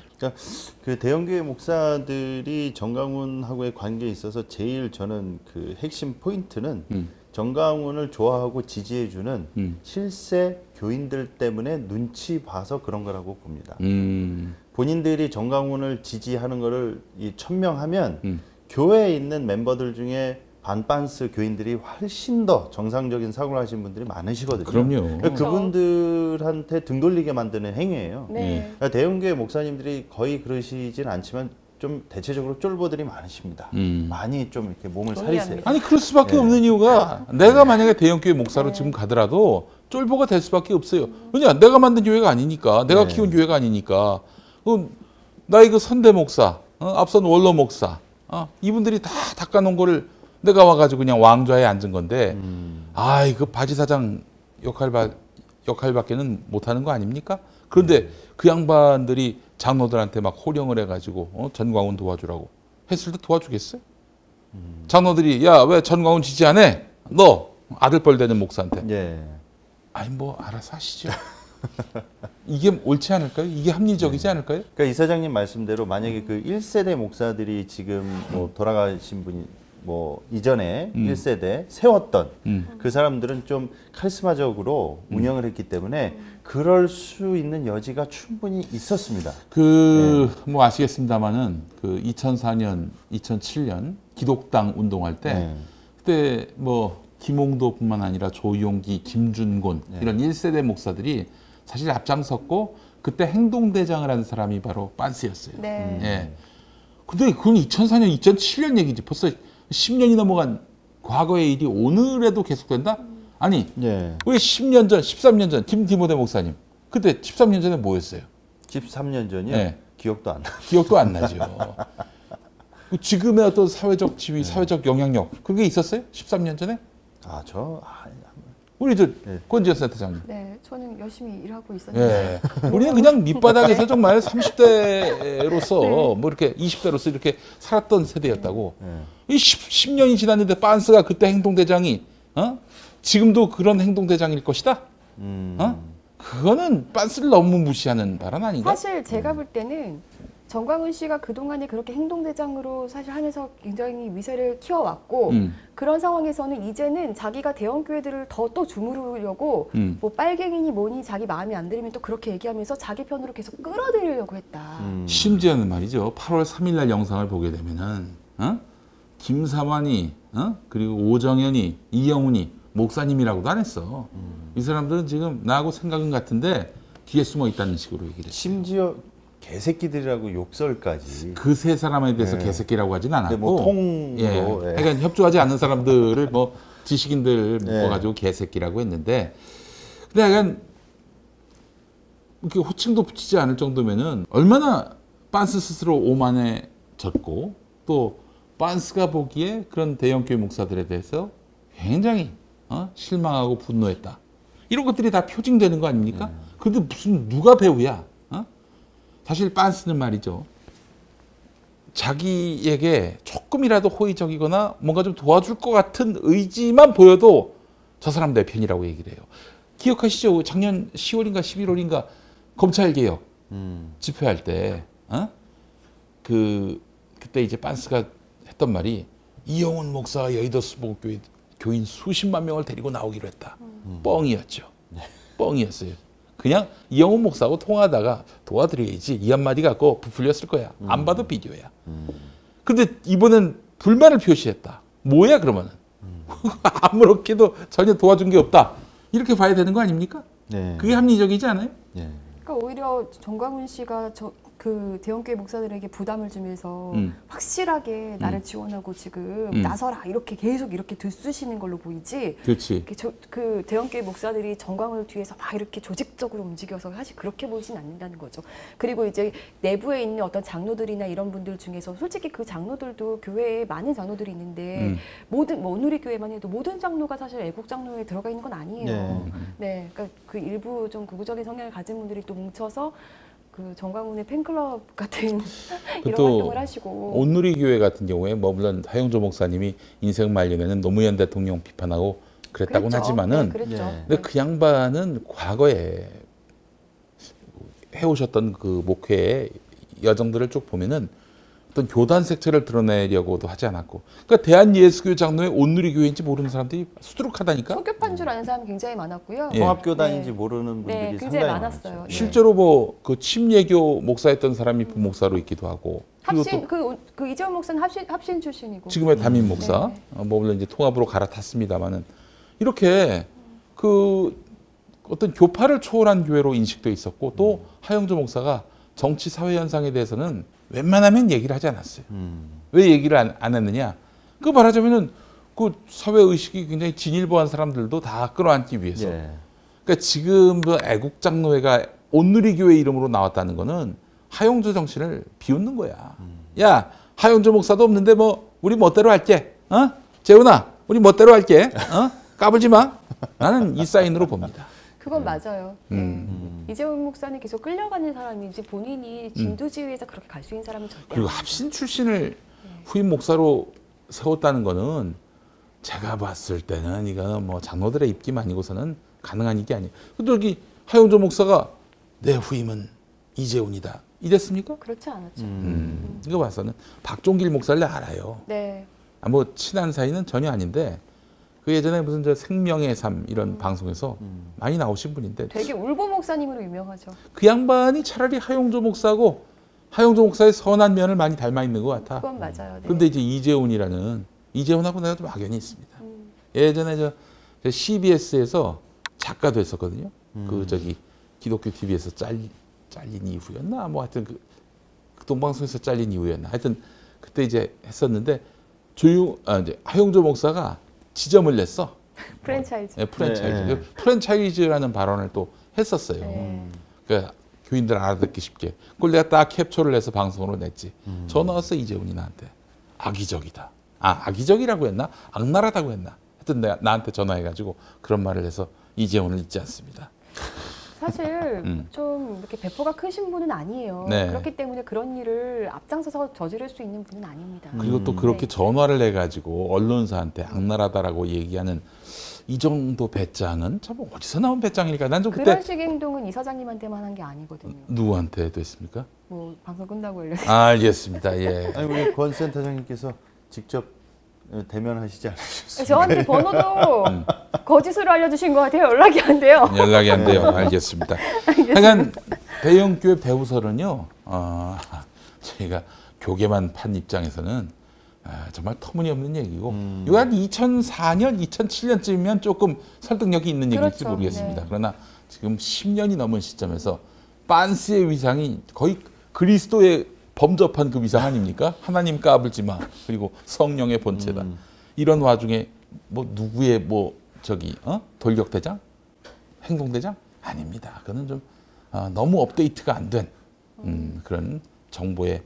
그 대형교회 목사들이 정강훈하고의 관계에 있어서 제일 저는 그 핵심 포인트는 음. 정강훈을 좋아하고 지지해주는 음. 실세 교인들 때문에 눈치 봐서 그런 거라고 봅니다. 음. 본인들이 정강훈을 지지하는 거를 이 천명하면 음. 교회에 있는 멤버들 중에 반반스 교인들이 훨씬 더 정상적인 사고를 하신 분들이 많으시거든요. 그럼요. 그러니까 그분들한테 등 돌리게 만드는 행위예요. 네. 그러니까 대형교회 목사님들이 거의 그러시진 않지만 좀 대체적으로 쫄보들이 많으십니다. 음. 많이 좀 이렇게 몸을. 사리세요. 아니 그럴 수밖에 네. 없는 이유가 내가 만약에 대형교회 목사로 네. 지금 가더라도 쫄보가 될 수밖에 없어요. 왜냐 내가 만든 교회가 아니니까 내가 네. 키운 교회가 아니니까 어, 나이 그 선대 목사 어, 앞선 원로 목사 어, 이분들이 다 닦아놓은 거를 내가 와가지고 그냥 왕좌에 앉은 건데 음. 아이 그 바지 사장 역할 바, 역할밖에는 못하는 거 아닙니까? 그런데 그 양반들이 장로들한테 막 호령을 해가지고 어, 전광훈 도와주라고 했을 때 도와주겠어요? 장로들이 야 왜 전광훈 지지 안 해? 너 아들뻘 되는 목사한테 예. 아니 뭐 알아서 하시죠. 이게 옳지 않을까요? 이게 합리적이지 않을까요? 그러니까 이사장님 말씀대로 만약에 그 1세대 목사들이 지금 뭐 돌아가신 분이 뭐 이전에 음. 1세대 세웠던 음. 그 사람들은 좀 카리스마적으로 운영을 했기 때문에 그럴 수 있는 여지가 충분히 있었습니다. 그 뭐 아시겠습니다만은 그 2004년, 2007년 기독당 운동할 때 네. 그때 뭐 김홍도뿐만 아니라 조용기, 김준곤 네. 이런 1세대 목사들이 사실 앞장섰고 그때 행동대장을 한 사람이 바로 빤스였어요. 네. 예. 근데 그건 2004년, 2007년 얘기지. 벌써 10년이 넘어간 과거의 일이 오늘에도 계속된다? 아니, 예. 왜 10년 전, 13년 전 김 디모데 목사님 그때 13년 전에 뭐였어요? 13년 전이요. 네. 기억도 안 나. 기억도 안 나죠. 그 지금의 어떤 사회적 지위, 사회적 영향력 그런 게 있었어요? 13년 전에? 아, 저 아, 우리 저 네. 권지현 센터장님. 네, 저는 열심히 일하고 있었는데 예. 우리는 그냥 밑바닥에서 정말 30대로서 뭐 이렇게 20대로서 이렇게 살았던 세대였다고. 예. 이 10, 년이 지났는데 빤스가 그때 행동대장이 어? 지금도 그런 행동대장일 것이다. 음. 어? 그거는 빤스를 너무 무시하는 발언 아닌가? 사실 제가 볼 때는 정광훈 씨가 그동안에 그렇게 행동대장으로 사실 하면서 굉장히 위세를 키워왔고 음, 그런 상황에서는 이제는 자기가 대형 교회들을 더 또 주무르려고 음. 뭐 빨갱이니 뭐니 자기 마음에 안 들으면 또 그렇게 얘기하면서 자기 편으로 계속 끌어들이려고 했다. 음. 심지어는 말이죠. 8월 3일 날 영상을 보게 되면은 어? 김사만이 어? 그리고 오정현이 이영훈이 목사님이라고도 안 했어. 이 사람들은 지금 나하고 생각은 같은데 뒤에 숨어 있다는 식으로 얘기를 했어요. 심지어 개새끼들이라고 욕설까지. 그 세 사람에 대해서 네. 개새끼라고 하진 않았고 근데 뭐 통으로 예. 예. 그러니까 협조하지 않는 사람들을 뭐 지식인들 네. 묶어가지고 개새끼라고 했는데 근데 약간 이렇게 호칭도 붙이지 않을 정도면은 얼마나 빤스 스스로 오만해졌고 또 빤스가 보기에 그런 대형교회 목사들에 대해서 굉장히 어? 실망하고 분노했다. 이런 것들이 다 표징되는 거 아닙니까? 네. 근데 무슨 누가 배우야? 어? 사실 빤스는 말이죠. 자기에게 조금이라도 호의적이거나 뭔가 좀 도와줄 것 같은 의지만 보여도 저 사람 내 편이라고 얘기를 해요. 기억하시죠? 작년 10월인가 11월인가 검찰 개혁 음. 집회할 때, 어? 그 그때 이제 빤스가 했던 말이 이영훈 목사가 여의도 수목교회 교인 수십만 명을 데리고 나오기로 했다. 뻥이었죠. 뻥이었어요. 그냥 이영훈 목사하고 통화하다가 도와드려야지 이 한마디 갖고 부풀렸을 거야. 안 봐도 비디오야. 근데 이번엔 불만을 표시했다. 뭐야 그러면은 아무렇게도 전혀 도와준 게 없다. 이렇게 봐야 되는 거 아닙니까? 네. 그게 합리적이지 않아요? 예. 그러니까 오히려 정광훈 씨가 저, 그 대형교회 목사들에게 부담을 주면서 음. 확실하게 나를 지원하고 지금 음. 나서라 이렇게 계속 이렇게 들쑤시는 걸로 보이지. 그렇지. 저, 그 대형교회 목사들이 정광훈을 뒤에서 막 이렇게 조직적으로 움직여서 사실 그렇게 보이진 않는다는 거죠. 그리고 이제 내부에 있는 어떤 장로들이나 이런 분들 중에서 솔직히 그 장로들도 교회에 많은 장로들이 있는데 음. 모든 뭐 오누리 교회만 해도 모든 장로가 사실 애국 장로에 들어가 있는 건 아니에요. 네. 네, 그러니까 그 일부 좀 극우적인 성향을 가진 분들이 또 뭉쳐서 그 정광훈의 팬클럽 같은 이런 또 활동을 하시고 온누리 교회 같은 경우에 뭐 물론 하영조 목사님이 인생 말년에는 노무현 대통령 비판하고 그랬다고는 그랬죠. 하지만은 네, 그랬죠. 예. 근데 그 양반은 과거에 해오셨던 그 목회의 여정들을 쭉 보면은 어떤 교단 색채를 드러내려고도 하지 않았고 그러니까 대한예수교 장로의 온누리 교회인지 모르는 사람들이 수두룩하다니까 소교파인 줄 아는 사람이 굉장히 많았고요. 예. 통합교단인지 네. 모르는 분들이 네, 굉장히 상당히 많았어요. 많았죠. 네. 실제로 뭐 그 침예교 목사였던 사람이 부목사로 있기도 하고 합신 그, 그 이재원 목사는 합신 합신 출신이고 지금의 담임 목사, 네. 어, 뭐 물론 이제 통합으로 갈아탔습니다만은 이렇게 그 어떤 교파를 초월한 교회로 인식돼 있었고 또 하영조 목사가 정치 사회 현상에 대해서는 웬만하면 얘기를 하지 않았어요. 음. 왜 얘기를 안, 안 했느냐? 그 말하자면은 그 사회 의식이 굉장히 진일보한 사람들도 다 끌어안기 위해서. 예. 그러니까 지금 그 애국장로회가 온누리교회 이름으로 나왔다는 거는 하용조 정신을 비웃는 거야. 야 하용조 목사도 없는데 뭐 우리 멋대로 할게. 어? 재훈아 우리 멋대로 할게. 어? 까불지 마. 나는 이 사인으로 봅니다. 그건 맞아요. 네. 음. 이재훈 목사는 계속 끌려가는 사람이지 본인이 진두지휘에서 그렇게 갈 수 있는 사람은 절대 그리고. 합신 출신을 후임 목사로 세웠다는 거는 제가 봤을 때는 이거는 뭐 장로들의 입김 아니고서는 가능한 일이 아니에요. 근데 여기 하용조 목사가 내 후임은 이재훈이다. 이랬습니까? 그렇지 않았죠. 음. 이거 봐서는 박종길 목사를 알아요. 네. 아, 뭐 친한 사이는 전혀 아닌데 그 예전에 무슨 저 생명의 삶 이런 방송에서 많이 나오신 분인데 되게 울보 목사님으로 유명하죠. 그 양반이 차라리 하용조 목사고 하용조 목사의 선한 면을 많이 닮아 있는 것 같아. 그건 맞아요. 네. 근데 이제 이재훈이라는 이재훈하고 내가 좀 악연이 있습니다. 음. 예전에 저, 저 CBS에서 작가도 했었거든요. 음. 그 저기 기독교 TV에서 잘 잘린 이후였나 뭐 하여튼 그, 그 동방송에서 잘린 이후였나 하여튼 그때 이제 했었는데 조용 아 이제 하용조 목사가 지점을 냈어. 프랜차이즈. 네, 프랜차이즈. 네. 그 프랜차이즈라는 발언을 또 했었어요. 네. 그 교인들 알아듣기 쉽게. 그걸 내가 딱 캡처를 해서 방송으로 냈지. 전화 왔어 이재훈이 나한테. 악의적이다. 아 악의적이라고 했나? 악랄하다고 했나? 하여튼 내가 나한테 전화해가지고 그런 말을 해서 이재훈을 잊지 않습니다. 사실 음. 좀 이렇게 배포가 크신 분은 아니에요. 네. 그렇기 때문에 그런 일을 앞장서서 저지를 수 있는 분은 아닙니다. 그리고 또 음. 그렇게 네. 전화를 해가지고 언론사한테 악랄하다라고 얘기하는 이 정도 배짱은 참 어디서 나온 배짱일까? 난 좀 그런 그때 식의 행동은 이 사장님한테만 한 게 아니거든요. 누구한테도 했습니까? 뭐 방송 끝나고 연락. 알겠습니다. 예. 아니 우리 권 센터장님께서 직접 어, 대면하시지 않으셨어요? 저한테 번호도 음. 거짓으로 알려주신 것 같아요. 연락이 안 돼요. 연락이 안 돼요. 알겠습니다. 하여간 배영교회 배우설은요. 어, 저희가 교계만 판 입장에서는 아, 정말 터무니없는 얘기고 음. 이거 한 2004년, 2007년쯤이면 조금 설득력이 있는 얘기일지 그렇죠. 모르겠습니다. 네. 그러나 지금 10년이 넘은 시점에서 빤스의 위상이 거의 그리스도의 범접한 그 위상 아닙니까? 하나님 까불지 마. 그리고 성령의 본체다. 음. 이런 와중에 뭐 누구의 뭐 저기 어? 돌격대장? 행동대장? 아닙니다. 그는 좀 아, 너무 업데이트가 안된 음, 그런 정보에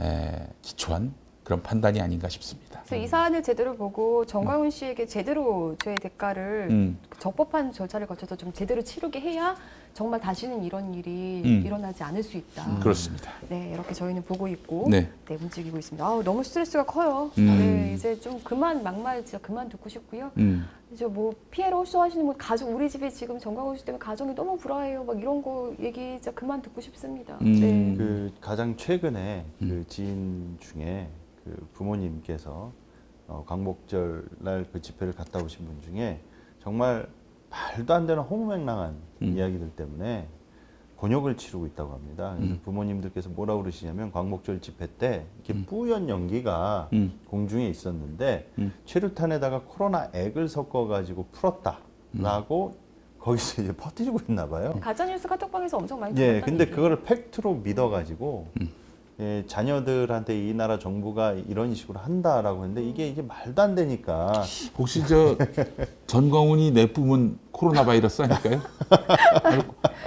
에, 기초한 그런 판단이 아닌가 싶습니다. 그래서 이 사안을 제대로 보고 정광훈 씨에게 제대로 죄의 대가를 음. 적법한 절차를 거쳐서 좀 제대로 치르게 해야 정말 다시는 이런 일이 음. 일어나지 않을 수 있다. 그렇습니다. 네, 이렇게 저희는 보고 있고 네. 네, 움직이고 있습니다. 아우, 너무 스트레스가 커요. 음. 네, 이제 좀 그만 막말 진짜 그만 듣고 싶고요. 음. 이제 뭐 피해를 호소하시는 분 가족 우리 집에 지금 정광훈 씨 때문에 가정이 너무 불화해요. 막 이런 거 얘기 진짜 그만 듣고 싶습니다. 음. 네. 그 가장 최근에 음. 그 지인 중에 그 부모님께서 어, 광복절 날 그 집회를 갔다 오신 분 중에 정말 말도 안 되는 허무맹랑한 음. 이야기들 때문에 곤욕을 치르고 있다고 합니다. 음. 부모님들께서 뭐라 그러시냐면 광복절 집회 때 이렇게 음. 뿌연 연기가 음. 공중에 있었는데 음. 최루탄에다가 코로나 액을 섞어 가지고 풀었다라고 거기서 이제 퍼뜨리고 있나 봐요. 가짜 뉴스 카톡방에서 엄청 많이 예, 근데 얘기예요. 그거를 팩트로 믿어가지고 음. 예, 자녀들한테 이 나라 정부가 이런 식으로 한다라고 했는데 이게 이제 말도 안 되니까 혹시 저 전광훈이 내뿜은 코로나 바이러스 아닐까요?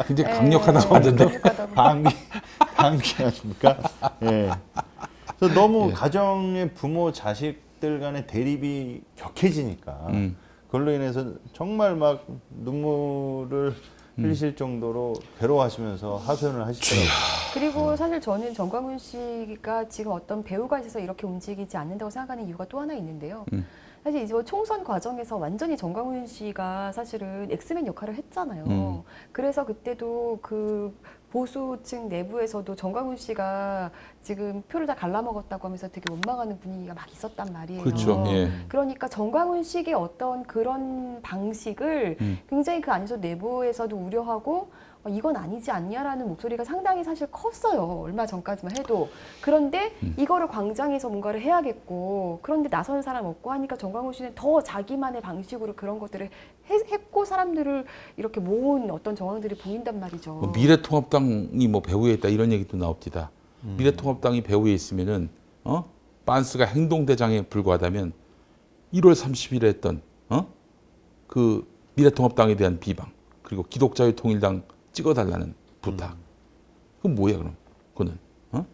굉장히 네, 강력하다고 하던데. 강력하다고. 방귀 방귀 아닙니까? 예. 그래서 너무 예. 가정의 부모 자식들 간의 대립이 격해지니까 음. 그걸로 인해서 정말 막 눈물을 음. 흘리실 정도로 괴로워하시면서 하소연을 하시더라고요. 그리고 사실 저는 정광훈 씨가 지금 어떤 배우가 있어서 이렇게 움직이지 않는다고 생각하는 이유가 또 하나 있는데요. 음. 사실 이제 뭐 총선 과정에서 완전히 정광훈 씨가 사실은 엑스맨 역할을 했잖아요. 음. 그래서 그때도 그 보수층 내부에서도 정광훈 씨가 지금 표를 다 갈라먹었다고 하면서 되게 원망하는 분위기가 막 있었단 말이에요. 그렇죠. 예. 그러니까 정광훈 씨의 어떤 그런 방식을 음. 굉장히 그 안에서 내부에서도 우려하고 어, 이건 아니지 않냐라는 목소리가 상당히 사실 컸어요. 얼마 전까지만 해도. 그런데 음. 이거를 광장에서 뭔가를 해야겠고 그런데 나서는 사람 없고 하니까 정광훈 씨는 더 자기만의 방식으로 그런 것들을 해- 했고 사람들을 이렇게 모은 어떤 정황들이 보인단 말이죠. 뭐 미래통합당이 뭐 배후에 있다 이런 얘기도 나옵니다. 미래통합당이 배후에 있으면은 어 빤스가 행동대장에 불과하다면 1월 30일에 했던 어 그 미래통합당에 대한 비방 그리고 기독자유통일당 찍어달라는 부탁 그건 뭐야 그럼 그거는 어?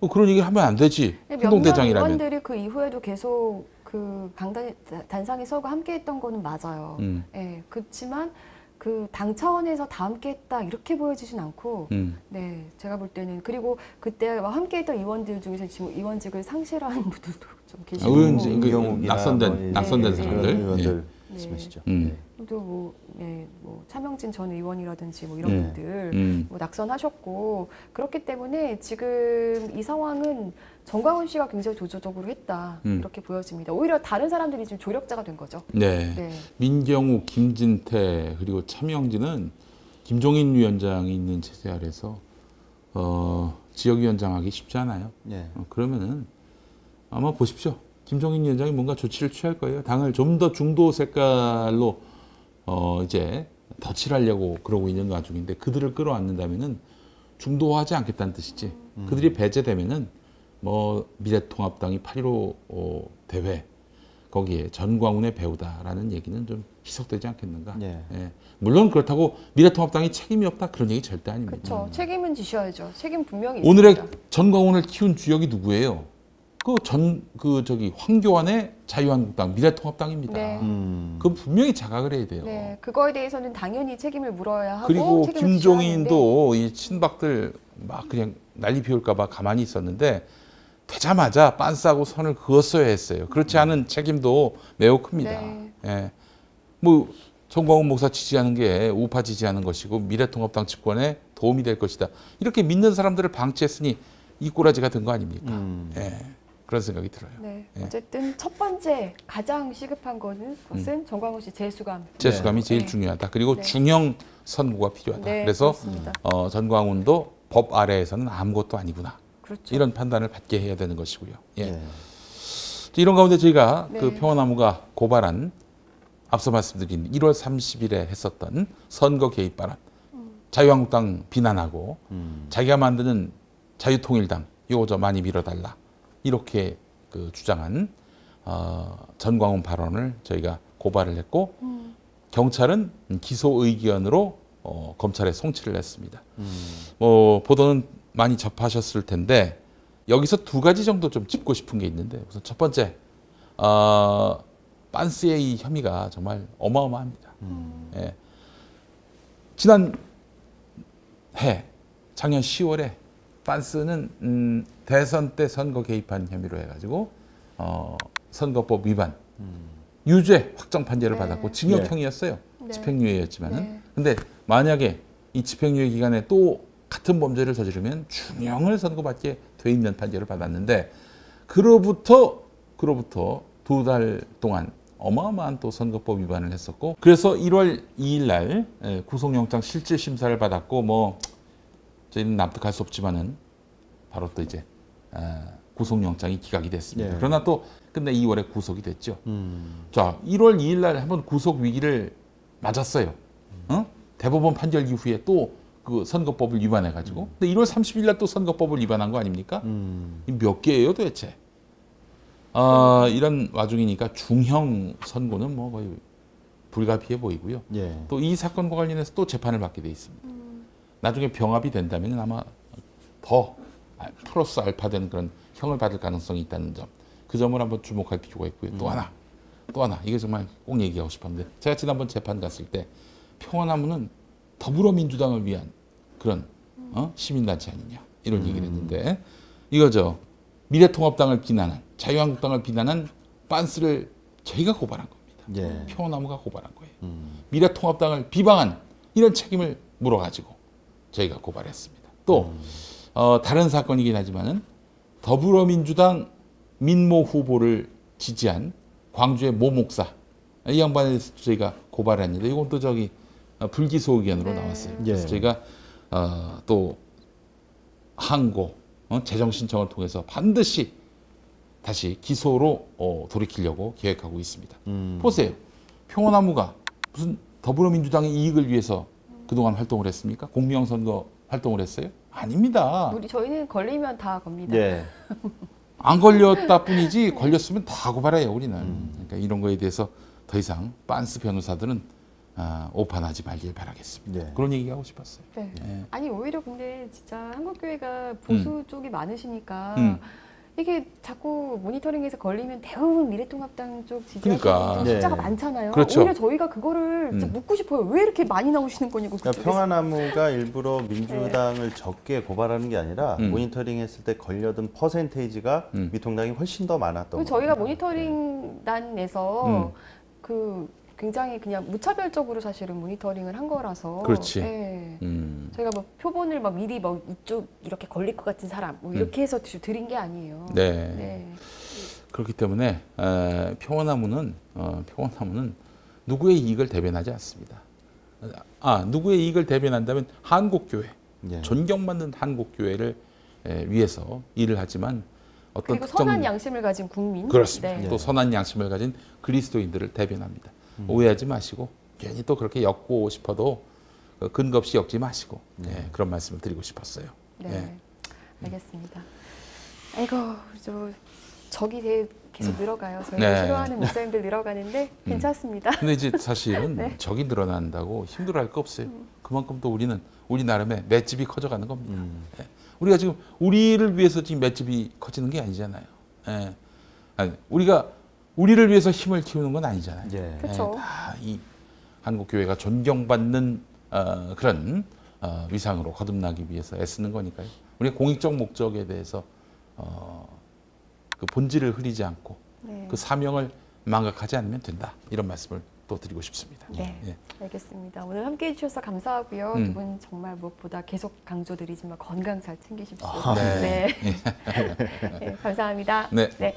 뭐 그런 얘기를 하면 안 되지 몇몇 행동대장이라면 의원들이 그 이후에도 계속 그 강단 단상에 서고 함께했던 거는 맞아요. 음, 예, 그렇지만 그 당 차원에서 다 함께했다 이렇게 보여지진 않고, 음. 네, 제가 볼 때는 그리고 그때 함께했던 의원들 중에서 지금 의원직을 상실한 분들도 좀 아, 계시고, 의원직, 그 김경욱이나 낙선된 뭐 낙선된 네, 사람들 그런 의원들 네. 말씀하시죠. 음. 또 뭐, 네, 뭐 차명진 전 의원이라든지 뭐 이런 네. 분들 음. 뭐 낙선하셨고 그렇기 때문에 지금 이 상황은 정광훈 씨가 굉장히 조조적으로 했다 음. 이렇게 보여집니다. 오히려 다른 사람들이 지금 조력자가 된 거죠. 네. 네. 민경우, 김진태 그리고 차명진은 김종인 위원장이 있는 체제 아래서 어, 지역위원장하기 쉽지 않아요. 예. 어, 그러면은 아마 보십시오. 김종인 위원장이 뭔가 조치를 취할 거예요. 당을 좀 더 중도 색깔로 어, 이제 덧칠하려고 그러고 있는 와중인데 그들을 끌어안는다면은 중도화하지 않겠다는 뜻이지. 그들이 배제되면은 뭐 미래통합당이 8.15 어, 대회 거기에 전광훈의 배우다라는 얘기는 좀 희석되지 않겠는가. 예. 예. 물론 그렇다고 미래통합당이 책임이 없다 그런 얘기 절대 아닙니다. 그렇죠. 책임은 지셔야죠. 책임 분명히 오늘의 있습니다. 전광훈을 키운 주역이 누구예요? 그 전 그 저기 황교안의 자유한국당 미래통합당입니다. 네. 음. 그 분명히 자각을 해야 돼요. 네, 그거에 대해서는 당연히 책임을 물어야 하고 그리고 김종인도 이 친박들 막 그냥 난리 피울까봐 가만히 있었는데 되자마자 빤 싸고 선을 그었어야 했어요. 그렇지 않은 책임도 매우 큽니다. 네. 예. 뭐 정광훈 목사 지지하는 게 우파 지지하는 것이고 미래통합당 집권에 도움이 될 것이다. 이렇게 믿는 사람들을 방치했으니 이 꼬라지가 된 거 아닙니까? 음. 예. 그런 생각이 들어요. 네, 예. 어쨌든 첫 번째 가장 시급한 거는 것은 정광훈 씨 재수감. 재수감이 제일 네. 중요하다. 그리고 네. 중형 선고가 필요하다. 네, 그래서 그렇습니다. 어, 전광훈도 법 아래에서는 아무것도 아니구나. 그렇죠. 이런 판단을 받게 해야 되는 것이고요. 예. 예. 이런 가운데 저희가 네. 그 평화나무가 고발한 앞서 말씀드린 1월 30일에 했었던 선거 개입 발언, 자유한국당 비난하고 음. 자기가 만드는 자유통일당 요거 좀 많이 밀어달라 이렇게 그 주장한 어, 전광훈 발언을 저희가 고발을 했고 음. 경찰은 기소 의견으로 어, 검찰에 송치를 했습니다. 음. 뭐 보도는 많이 접하셨을 텐데 여기서 두 가지 정도 좀 짚고 싶은 게 있는데 우선 첫 번째 어, 빤스의 이 혐의가 정말 어마어마합니다. 예. 지난 해 작년 10월에 빤스는 음, 대선 때 선거 개입한 혐의로 해가지고 어, 선거법 위반 유죄 확정 판결을 네. 받았고 징역형이었어요. 네. 집행유예였지만은 네. 근데 만약에 이 집행유예 기간에 또 같은 범죄를 저지르면 중형을 선고받게 돼 있는 판결을 받았는데 그로부터 그로부터 두 달 동안 어마어마한 또 선거법 위반을 했었고 그래서 1월 2일 날 예, 구속영장 실질 심사를 받았고 뭐 저희는 납득할 수 없지만은 바로 또 이제 아, 구속영장이 기각이 됐습니다. 예. 그러나 또 끝내 2월에 구속이 됐죠. 음. 자, 1월 2일 날 한번 구속 위기를 맞았어요. 어? 대법원 판결 이후에 또 그 선거법을 위반해 가지고. 근데 1월 30일 날 또 선거법을 위반한 거 아닙니까? 음. 이몇 개예요, 도대체? 아, 이런 와중이니까 중형 선고는 뭐 거의 불가피해 보이고요. 예. 또이 사건과 관련해서 또 재판을 받게 돼 있습니다. 나중에 병합이 된다면 아마 더 알- 플러스 알파 된 그런 형을 받을 가능성이 있다는 점. 그 점을 한번 주목할 필요가 있고요. 또 하나, 또 하나. 이게 정말 꼭 얘기하고 싶었는데 제가 지난번 재판 갔을 때 평화나무는 더불어민주당을 위한 그런 어? 시민단체 아니냐 이런 얘기를 했는데 이거죠. 미래통합당을 비난한 자유한국당을 비난한 빤스를 저희가 고발한 겁니다. 예. 평화나무가 고발한 거예요. 음. 미래통합당을 비방한 이런 책임을 물어가지고 저희가 고발했습니다. 또 어, 다른 사건이긴 하지만은 더불어민주당 민모 후보를 지지한 광주의 모 목사 이 양반에 대해서 저희가 고발했는데 이건 또 저기 어, 불기소 의견으로 네. 나왔어요. 예. 그래서 저희가 어, 또 항고 어, 재정 신청을 통해서 반드시 다시 기소로 어, 돌이키려고 계획하고 있습니다. 음. 보세요. 평화나무가 무슨 더불어민주당의 이익을 위해서 그동안 활동을 했습니까? 공명선거 활동을 했어요? 아닙니다. 우리 저희는 걸리면 다 겁니다. 예. 안 걸렸다 뿐이지 걸렸으면 다 고발해요 우리는. 음. 그러니까 이런 거에 대해서 더 이상 빤스 변호사들은 아, 오판하지 말길 바라겠습니다. 예. 그런 얘기 하고 싶었어요. 네. 예. 아니 오히려 근데 진짜 한국 교회가 보수 쪽이 많으시니까 음. 이게 자꾸 모니터링에서 걸리면 대부분 미래통합당 쪽 지지자들 그러니까. 숫자가 네. 많잖아요. 그렇죠. 오히려 저희가 그거를 음. 묻고 싶어요. 왜 이렇게 많이 나오시는 거냐고 그러니까. 평화나무가 일부러 민주당을 적게 고발하는 게 아니라 음. 모니터링했을 때 걸려든 퍼센테이지가 음. 미통당이 훨씬 더 많았던 그리고 저희가. 모니터링단에서 음. 그 굉장히 그냥 무차별적으로 사실은 모니터링을 한 거라서. 그렇지. 예. 음. 저희가 뭐 표본을 막 미리 뭐 이쪽 이렇게 걸릴 것 같은 사람 뭐 이렇게 해서 드- 드린 게 아니에요. 음. 네. 네. 그렇기 때문에 에, 평화나무는 어, 평화나무는 누구의 이익을 대변하지 않습니다. 아 누구의 이익을 대변한다면 한국 교회 예. 존경받는 한국 교회를 에, 위해서 일을 하지만 어떤 그리고 특정 선한 양심을 가진 국민. 그렇습니다. 네. 또 선한 양심을 가진 그리스도인들을 대변합니다. 오해하지 마시고 괜히 또 그렇게 엮고 싶어도 그 근거 없이 엮지 마시고 예, 그런 말씀을 드리고 싶었어요. 네. 예. 알겠습니다. 아이고, 저 적이 되- 계속 음. 늘어가요. 저희 네. 싫어하는 목사님들 늘어가는데 괜찮습니다. 근데 이제 사실은 네. 적이 늘어난다고 힘들어할 거 없어요. 그만큼 또 우리는 우리 나름의 맷집이 커져가는 겁니다. 음. 예. 우리가 지금 우리를 위해서 지금 맷집이 커지는 게 아니잖아요. 예. 아니, 우리가 우리를 위해서 힘을 키우는 건 아니잖아요. 예. 그렇죠. 다이 한국 교회가 존경받는 어, 그런 어, 위상으로 거듭나기 위해서 애쓰는 거니까요. 우리가 공익적 목적에 대해서 어, 그 본질을 흐리지 않고 네. 그 사명을 망각하지 않으면 된다. 이런 말씀을 또 드리고 싶습니다. 네. 예. 알겠습니다. 오늘 함께 해 주셔서 감사하고요. 음. 두분 정말 무엇보다 계속 강조드리지만 건강 잘 챙기십시오. 네. 네. 네, 감사합니다. 네. 네.